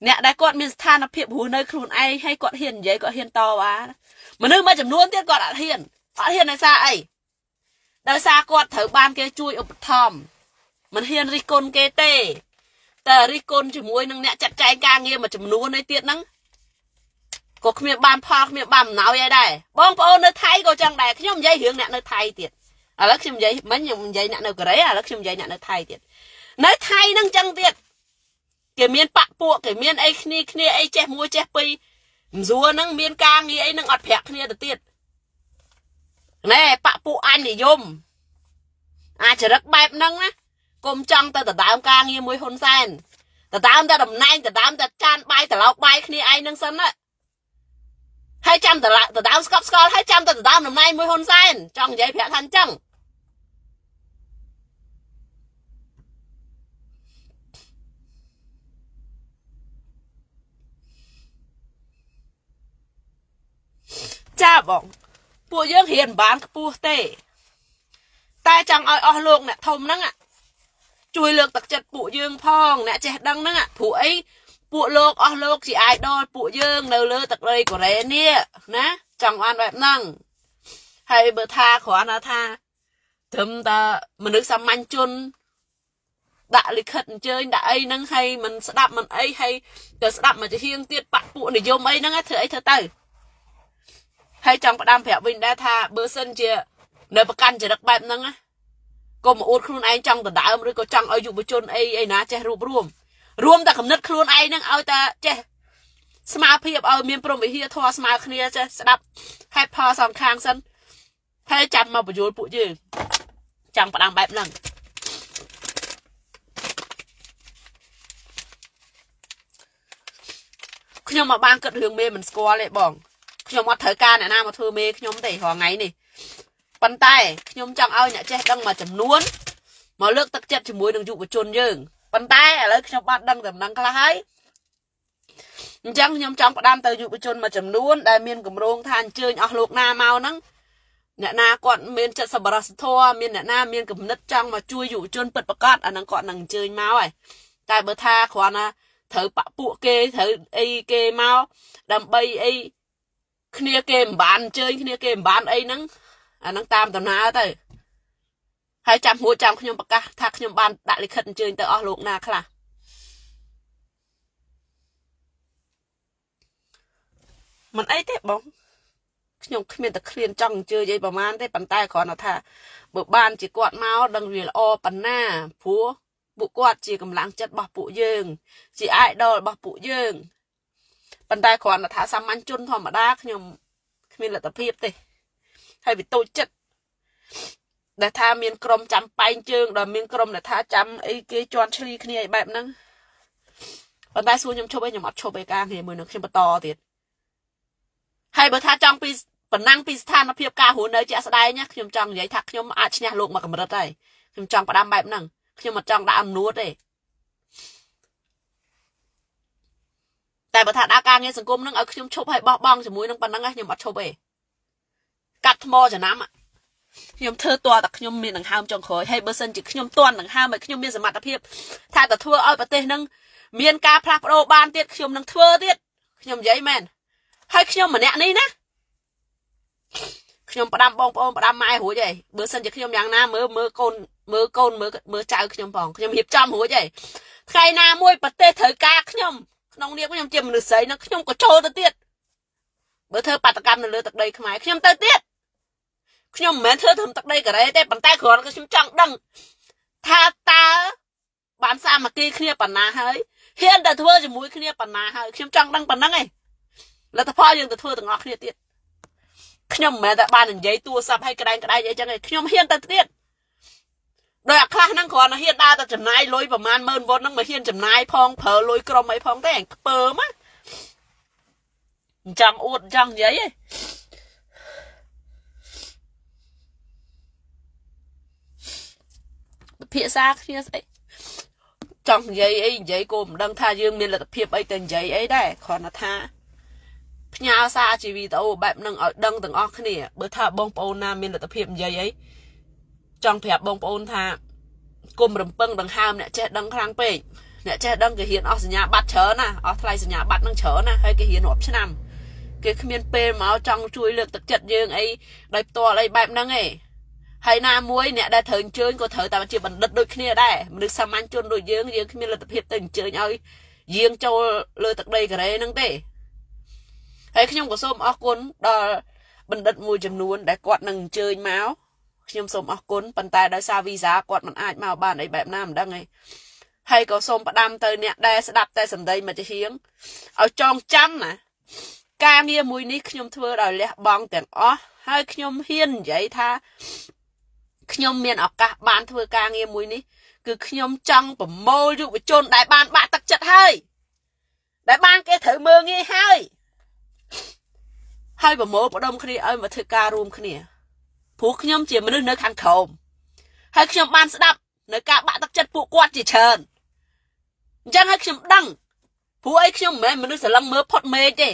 អ្នកដែលគាត់មានស្ថានភាពរស់នៅខ្លួនឯងហើយគាត់ហ៊ាននិយាយគាត់ហ៊ានតវ៉ាមនុស្សមួយចំនួនទៀតគាត់អត់ហ៊ានអត់ហ៊ានដោយសារអី ដោយសារគាត់ត្រូវបានគេជួយឧបត្ថម្ភមិនហ៊ានរិះគន់គេទេតែរិះគន់ជាមួយនឹងអ្នកចាត់ចែងការងារមួយចំនួននេះទៀតហ្នឹងក៏គ្មានបានផលគ្មានបានអំណោយអីដែរបងប្អូននៅថៃក៏ចឹងដែរខ្ញុំនិយាយរឿងអ្នកនៅថៃទៀតឥឡូវខ្ញុំនិយាយមិញខ្ញុំនិយាយអ្នកនៅកូរ៉េឥឡូវខ្ញុំនិយាយអ្នកនៅថៃទៀតនៅថៃហ្នឹងចឹងទៀតគេមានបាក់ពួកគេមានអីគ្នាគ្នាអីចេះមួយចេះពីរមិនស្រួលហ្នឹងមានការងារអីហ្នឹងអត់ប្រាក់គ្នាទៅទៀត ណែបាក់ពួកអញនិយមអាចរិតបែបហ្នឹងណាកុំចង់ទៅដដើមការងារមួយហ៊ុនសែនដដើមតែតំណែងដដើមតែចានបាយត្រឡោកបាយគ្នាឯងហ្នឹងសិនណាហើយចាំតដដើមស្កប់ស្កល់ហើយចាំទៅដដើមតំណែងមួយហ៊ុនសែនចង់និយាយប្រាប់ថាអញ្ចឹងចាបង ពួកយើងរៀនបានខ្ពស់ទេ តែចង់ឲ្យអស់លោកអ្នកធំហ្នឹងជួយលើកទឹកចិត្តពួកយើងផងអ្នកចេះដឹងហ្នឹងព្រោះអីពួកលោកអស់លោកជាអាយដលពួកយើងនៅលើទឹកដីកូរ៉េនេះណាចង់បានបែបហ្នឹងហើយបើថាគ្រាន់តែថាត្រឹមតែមនុស្សសាមញ្ញជនដាក់លិខិតអញ្ជើញដាក់អីហ្នឹងហើយមិនស្ដាប់មិនអីហើយទៅស្ដាប់មកជាហៀងទៀតបាក់ពួកនិយមអីហ្នឹងធ្វើអីធ្វើទៅ ហើយចង់ផ្ដាំប្រាប់វិញដែរថាបើសិនជា នៅប្រកាន់ចរិតបែបហ្នឹងណាកុំអួតខ្លួនឯងចង់ដណ្ដើមឬក៏ចង់ឲ្យយុវជនអីអីណាចេះរួបរวมរួមតែគំនិតខ្លួនឯងហ្នឹងឲ្យតែចេះស្មារភាពឲ្យមានព្រមវិហារធម៌ស្មើគ្នាចេះស្ដាប់ហេតុផលសងខាងសិនហើយចាំមកបញ្យល់ពួកយើងចង់ផ្ដាំបែបហ្នឹងខ្ញុំមកបានគិតរឿងមេមិនស្គាល់ទេបង ខ្ញុំអត់ត្រូវការអ្នកណាមកធ្វើមេខ្ញុំទេរាល់ថ្ងៃនេះប៉ុន្តែខ្ញុំចង់ឲ្យអ្នកចេះដឹងមួយចំនួនមកលើកទឹកចិត្តជាមួយនឹងយុវជនយើងប៉ុន្តែឥឡូវខ្ញុំបានដឹងដំណឹងខ្លះហើយអញ្ចឹងខ្ញុំចង់ផ្ដាំទៅយុវជនមួយចំនួនដែលមានកម្រងថាអញ្ជើញអស់លោកណាមកហ្នឹងអ្នកណាគាត់មានចិត្តសប្បុរសធម៌មានអ្នកណាមានគំនិតចង់មកជួយយុវជនពិតប្រាកដអាហ្នឹងគាត់នឹងអញ្ជើញមកហើយតែបើថាគ្រាន់តែត្រូវបាក់ពួកគេត្រូវអីគេមកដើម្បីអី គ្នាគេមិនបានអញ្ជើញគ្នាគេមិនបានអីហ្នឹងអាហ្នឹងតាមដំណើរទៅហើយចាំរួចចាំខ្ញុំប្រកាសថាខ្ញុំបានដាក់លិខិតអញ្ជើញទៅអស់លោកណាខ្លះមិនអីទេបងខ្ញុំគ្មានតែឃ្លានចង់អញ្ជើញអីប្រហែលទេប៉ុន្តែគ្រាន់តែថាបើបានជាគាត់មកដឹងវាល្អប៉ុណ្ណាព្រោះពួកគាត់ជាកម្លាំងចិត្តរបស់ពួកយើង ជាអាយដលរបស់ពួកយើង ប៉ុន្តែគ្រាន់តែថាសាមញ្ញជនធម្មតាខ្ញុំគ្មានលទ្ធភាពទេហើយវាតូចចិត្តដែលថាមានក្រុមចាំបែងជើងដល់មានក្រុមដែលថាចាំអីគេជន់ឈ្លីគ្នាអីបែបហ្នឹងប៉ុន្តែសួរខ្ញុំឈប់អីខ្ញុំអត់ឈប់អីការងារមួយនឹងខ្ញុំបន្តទៀតហើយបើថាចង់ពីប៉ុណ្ណឹងពីស្ថានភាពការរស់នៅជាក់ស្ដែងណាខ្ញុំចង់និយាយថាខ្ញុំអាចឈ្នះលោកមកកម្រិតហើយខ្ញុំចង់ផ្ដាំបែបហ្នឹងខ្ញុំមិនចង់ដាក់អំនួតទេ តែបើថាដាក់ការងារសង្គមហ្នឹងឲ្យខ្ញុំឈប់ឲ្យបោះបង់ជាមួយនឹងប៉ុណ្ណឹងខ្ញុំអត់ឈប់ទេកាត់ថ្មចំណាំខ្ញុំធ្វើតតែខ្ញុំមានដង្ហើមចុងក្រោយហើយបើសិនជាខ្ញុំតន់ដង្ហើមឲ្យខ្ញុំមានសមត្ថភាពថាទៅធ្វើឲ្យប្រទេសហ្នឹងមានការផ្លាស់ប្ដូរបានទៀតខ្ញុំនឹងធ្វើទៀតខ្ញុំនិយាយមែនហើយខ្ញុំម្នាក់នេះណាខ្ញុំផ្ដាំបងប្អូនផ្ដាំម៉ែរួចហើយបើសិនជាខ្ញុំយ៉ាងណាមើលមើលកូនមើលកូនមើលមើលចៅខ្ញុំផងខ្ញុំរៀបចំរួចហើយថ្ងៃណាមួយប្រទេសត្រូវការខ្ញុំ ក្នុងនាមខ្ញុំជាមនុស្សស្រីនឹងខ្ញុំក៏ចូលទៅទៀតបើធ្វើបាតកម្មនៅលើទឹកដីខ្មែរខ្ញុំទៅទៀតខ្ញុំមិនមែនធ្វើត្រឹមទឹកដីកូរ៉េទេប៉ុន្តែគ្រាន់តែខ្ញុំចង់ដឹងថាតើបានសាមគ្គីគ្នាប៉ុណ្ណាហើយហ៊ានតែធ្វើជាមួយគ្នាប៉ុណ្ណាហើយខ្ញុំចង់ដឹងប៉ុណ្ណឹងឯងលទ្ធផលយើងទៅធ្វើទាំងអស់គ្នាទៀតខ្ញុំមិនមែនតែបាននិយាយទូរស័ព្ទឲ្យក្តែងក្តែងអីចឹងឯងខ្ញុំហ៊ានទៅទៀត ដោយអាខ្លះហ្នឹងគ្រាន់តែហ៊ានដើរទៅចំណាយលុយប្រហែលម៉ឺនវុនហ្នឹងមិនហ៊ានចំណាយផងប្រើលុយក្រុមអីផងទេខ្ពើមណាអញ្ចឹងអួតអញ្ចឹងនិយាយឯងភាសាគ្នាស្អីចង់និយាយអីនិយាយក៏មិនដឹងថាយើងមានលទ្ធភាពអីទៅនិយាយអីដែរគ្រាន់តែថាផ្ញើសារជាវីដេអូបែបហ្នឹងឲ្យដឹងទាំងអស់គ្នាបើថាបងប្អូនណាមានលទ្ធភាពនិយាយអី ចង់ប្រាប់បងប្អូនថាគុំរំពឹងដង្ហើមអ្នកចេះដឹងខ្លាំងពេកអ្នកចេះដឹងគេហ៊ានអស់សញ្ញាបត្រច្រើនណាអស់ថ្លៃសញ្ញាបត្រហ្នឹងច្រើនណាហើយគេហ៊ានរាប់ឆ្នាំគេគ្មានពេលមកចង់ជួយលើកទឹកចិត្តយើងអីដោយផ្ទាល់អីបែបហ្នឹងឯងហើយណាមួយអ្នកដែលត្រូវអញ្ជើញក៏ត្រូវតែជាបណ្ឌិតដូចគ្នាដែរមនុស្សសាមញ្ញជនដូចយើងយើងគ្មានលទ្ធភាពទៅអញ្ជើញឲ្យយាងចូលលើទឹកដីកូរ៉េហ្នឹងទេហើយខ្ញុំក៏សូមអរគុណដល់បណ្ឌិតមួយចំនួនដែលគាត់នឹងអញ្ជើញមក ខ្ញុំសូមអរគុណប៉ុន្តែដោយសារវីសាគាត់មិនអាចមកបានអីបែបណាមិនដឹងទេហើយក៏សូមផ្ដាំទៅអ្នកដែលស្ដាប់តែសម្ដីមកជាហៀងឲ្យចងចាំណាការងារមួយនេះខ្ញុំធ្វើដោយលះបង់ទាំងអស់ហើយខ្ញុំហ៊ាននិយាយថាខ្ញុំមានឱកាសបានធ្វើការងារមួយនេះគឺខ្ញុំចង់ប្រមូលយុវជនដែលបានបាក់ទឹកចិត្តហើយដែលបានគេត្រូវមើងងាយហើយហើយប្រមូលផ្ដុំគ្នាឲ្យមកធ្វើការរួមគ្នា ព្រោះខ្ញុំជាមនុស្សនៅខាងក្រោមហើយខ្ញុំបានស្ដាប់នៅការបាក់ទឹកចិត្តពួកគាត់ជាច្រើនអញ្ចឹងហើយខ្ញុំដឹងព្រោះអីខ្ញុំមិនមែនមនុស្សស្រឡឹងមើលផុតមេឃទេ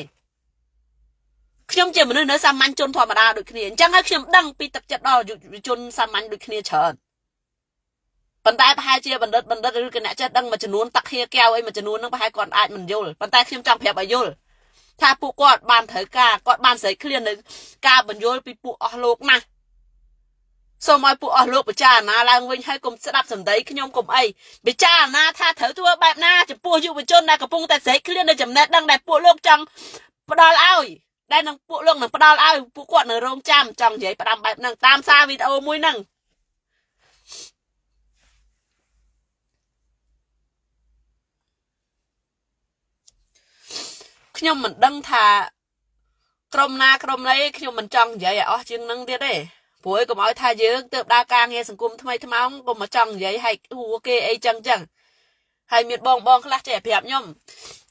ខ្ញុំជាមនុស្សនៅសាមញ្ញជនធម្មតាដូចគ្នាអញ្ចឹងហើយខ្ញុំដឹងពីទឹកចិត្តដល់យុវជនសាមញ្ញដូចគ្នាច្រើនប៉ុន្តែប្រហែលជាបណ្ឌិតបណ្ឌិតឬក៏អ្នកចេះដឹងមួយចំនួនតាក់ហៀកែវអីមួយចំនួនហ្នឹងប្រហែលគាត់អាចមិនយល់ប៉ុន្តែខ្ញុំចង់ប្រាប់ឲ្យយល់ថាពួកគាត់បានត្រូវការគាត់បានស្រែកឃ្លាននៅការបញ្យល់ពីពួកអស់លោកណាស់ សូមឲ្យពួកអស់លោកពិចារណាឡើងវិញហើយកុំស្ដាប់សម្ដីខ្ញុំកុំអីពិចារណាថាត្រូវធ្វើបែបណាចំពោះយុវជនដែលកំពុងតែស្រែកឃ្លាននៅចំណេះដឹងដែលពួកលោកចង់ផ្ដល់ឲ្យដែលនឹងពួកលោកនឹងផ្ដល់ឲ្យពួកគាត់នៅរងចាំចង់និយាយផ្ដាំបែបហ្នឹងតាមសារវីដេអូមួយហ្នឹងខ្ញុំមិនដឹងថាក្រុមណាក្រុមណីខ្ញុំមិនចង់និយាយឲ្យអស់ជាងនឹងទៀតទេ ព្រោះឯងកុំឲ្យថាយើងទៅដើរការងារសង្គមថ្មីថ្មោងកុំមកចង់និយាយឲ្យហួគេអីចឹងចឹងហើយមានបងបងខ្លះចេះប្រាប់ខ្ញុំ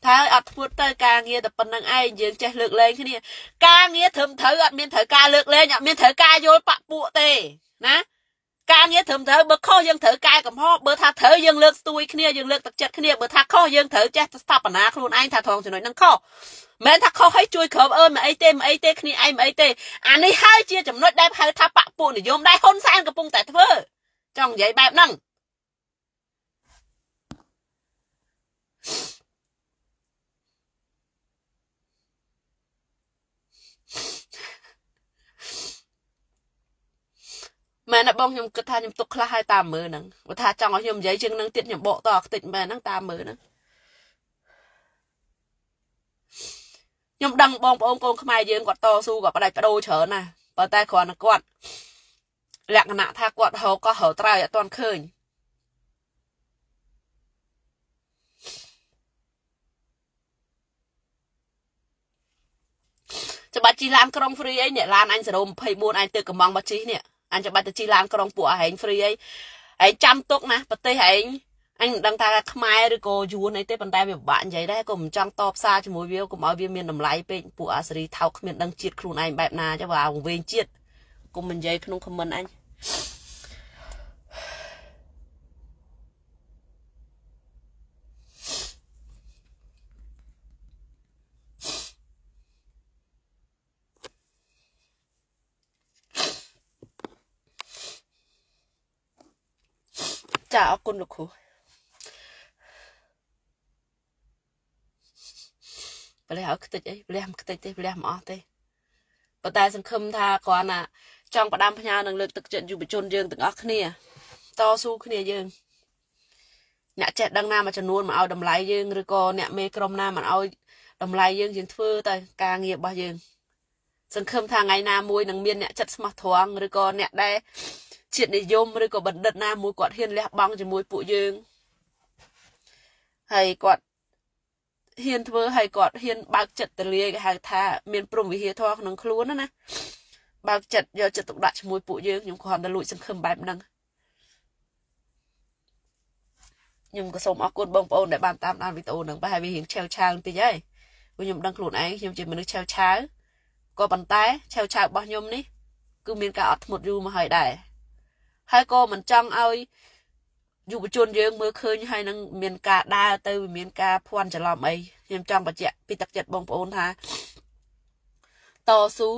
ថាអត់ធ្វើទៅការងារតែប៉ុណ្្នឹងឯងយើងចេះលើកលែងគ្នាការងារត្រឹមត្រូវអត់មានត្រូវការលើកលែងអត់មានត្រូវការយល់បាក់ពួកទេណា ការងារត្រឹមត្រូវបើខុសយើងត្រូវកែកំហុសបើថាត្រូវយើងលើកស្ទួយគ្នាយើងលើកទឹកចិត្តគ្នាបើថាខុសយើងត្រូវចេះស្ថាបនាខ្លួនឯងថាត្រង់ចំណុចហ្នឹងខុសមិនថាខុសឲ្យជួយក្រុមអើមិនអីទេមិនអីទេគ្នាឯងមិនអីទេអានេះហើយជាចំណុចដែលហៅថាបពពួកនិយមដែលហ៊ុនសែនកំពុងតែធ្វើចង់និយាយបែបហ្នឹង មែនណាបងខ្ញុំគិតថាខ្ញុំទុកខ្លះឲ្យតាមមើលហ្នឹងបើថាចង់ឲ្យខ្ញុំនិយាយជាងហ្នឹងទៀតខ្ញុំបកតខ្ទេចមែនហ្នឹងតាមមើលហ្នឹងខ្ញុំដឹងបងប្អូនកូនខ្មែរយើងគាត់តស៊ូគាត់បដិបដូរច្រើនណាប៉ុន្តែគ្រាន់តែគាត់លក្ខណៈថាគាត់ហៅក៏ហៅត្រូវអត់ទាន់ឃើញច្បាច់ជិះឡានក្រុងហ្វ្រីអីនេះឡានអញ024អញទៅកំងមកជិះនេះ អញច្បាច់ទៅជិះឡានក្រុងពួកឯងហ្វ្រីអីឯងចាំទុកណាប្រទេសឯងអញមិនដឹងថាខ្មែរឬក៏យួនអីទេប៉ុន្តែវាពិបាកនិយាយដែរក៏មិនចង់តបសារជាមួយវាកុំឲ្យវាមានតម្លៃពេកពួកអាសេរីថោកគ្មានដឹងជាតិខ្លួនឯងបែបណាចាបើវងជាតិកុំនិយាយក្នុងខមមិនអញ ចាអរគុណលោកគ្រូប្លះឲ្យខ្ទេចអីប្លះមិនខ្ទេចទេប្លះមិនអស់ទេប៉ុន្តែសង្ឃឹមថាគ្រាន់តែចង់ផ្ដាំផ្ញើនឹងលើកទឹកចិត្តយុវជនយើងទាំងអស់គ្នាតស៊ូគ្នាយើងអ្នកចេះដឹងណាមួយចំនួនមកឲ្យតម្លៃយើងឬក៏អ្នកមេក្រុមណាមកឲ្យតម្លៃយើងយើងធ្វើទៅការងាររបស់យើង សង្ឃឹមថាថ្ងៃណាមួយនឹងមានអ្នកចិត្តស្មោះត្រង់ឬក៏អ្នកដែល ជាតិនិយមឬក៏បណ្ឌិតណាមួយគាត់ហ៊ានលះបង់ជាមួយពួកយើងហើយគាត់ហ៊ានធ្វើហើយគាត់ហ៊ានបើកចិត្តទលាយគេហៅថាមានព្រមវិហារធម៌ក្នុងខ្លួនណាណាបើកចិត្តយកចិត្តទុកដាក់ជាមួយពួកយើងខ្ញុំគ្រាន់តែលួចសង្ឃឹមបែបហ្នឹងខ្ញុំក៏សូមអរគុណបងប្អូនដែលបានតាមដានវីដេអូហ្នឹងប្រហែលវារៀងឆាវឆាវបន្តិចហើយព្រោះខ្ញុំដឹងខ្លួនឯងខ្ញុំជាមនុស្សឆាវឆាវក៏ប៉ុន្តែឆាវឆាវរបស់ខ្ញុំនេះគឺមានការអត់ធ្មត់យូរមកហើយដែរ ហើយក៏មិនចង់ឲ្យយុវជនយើងមើលឃើញហើយនឹងមានការដើរទៅមានការភ័ន្តច្រឡំអីខ្ញុំចង់បញ្ជាក់ពីទឹកចិត្តបងប្អូនថាតស៊ូ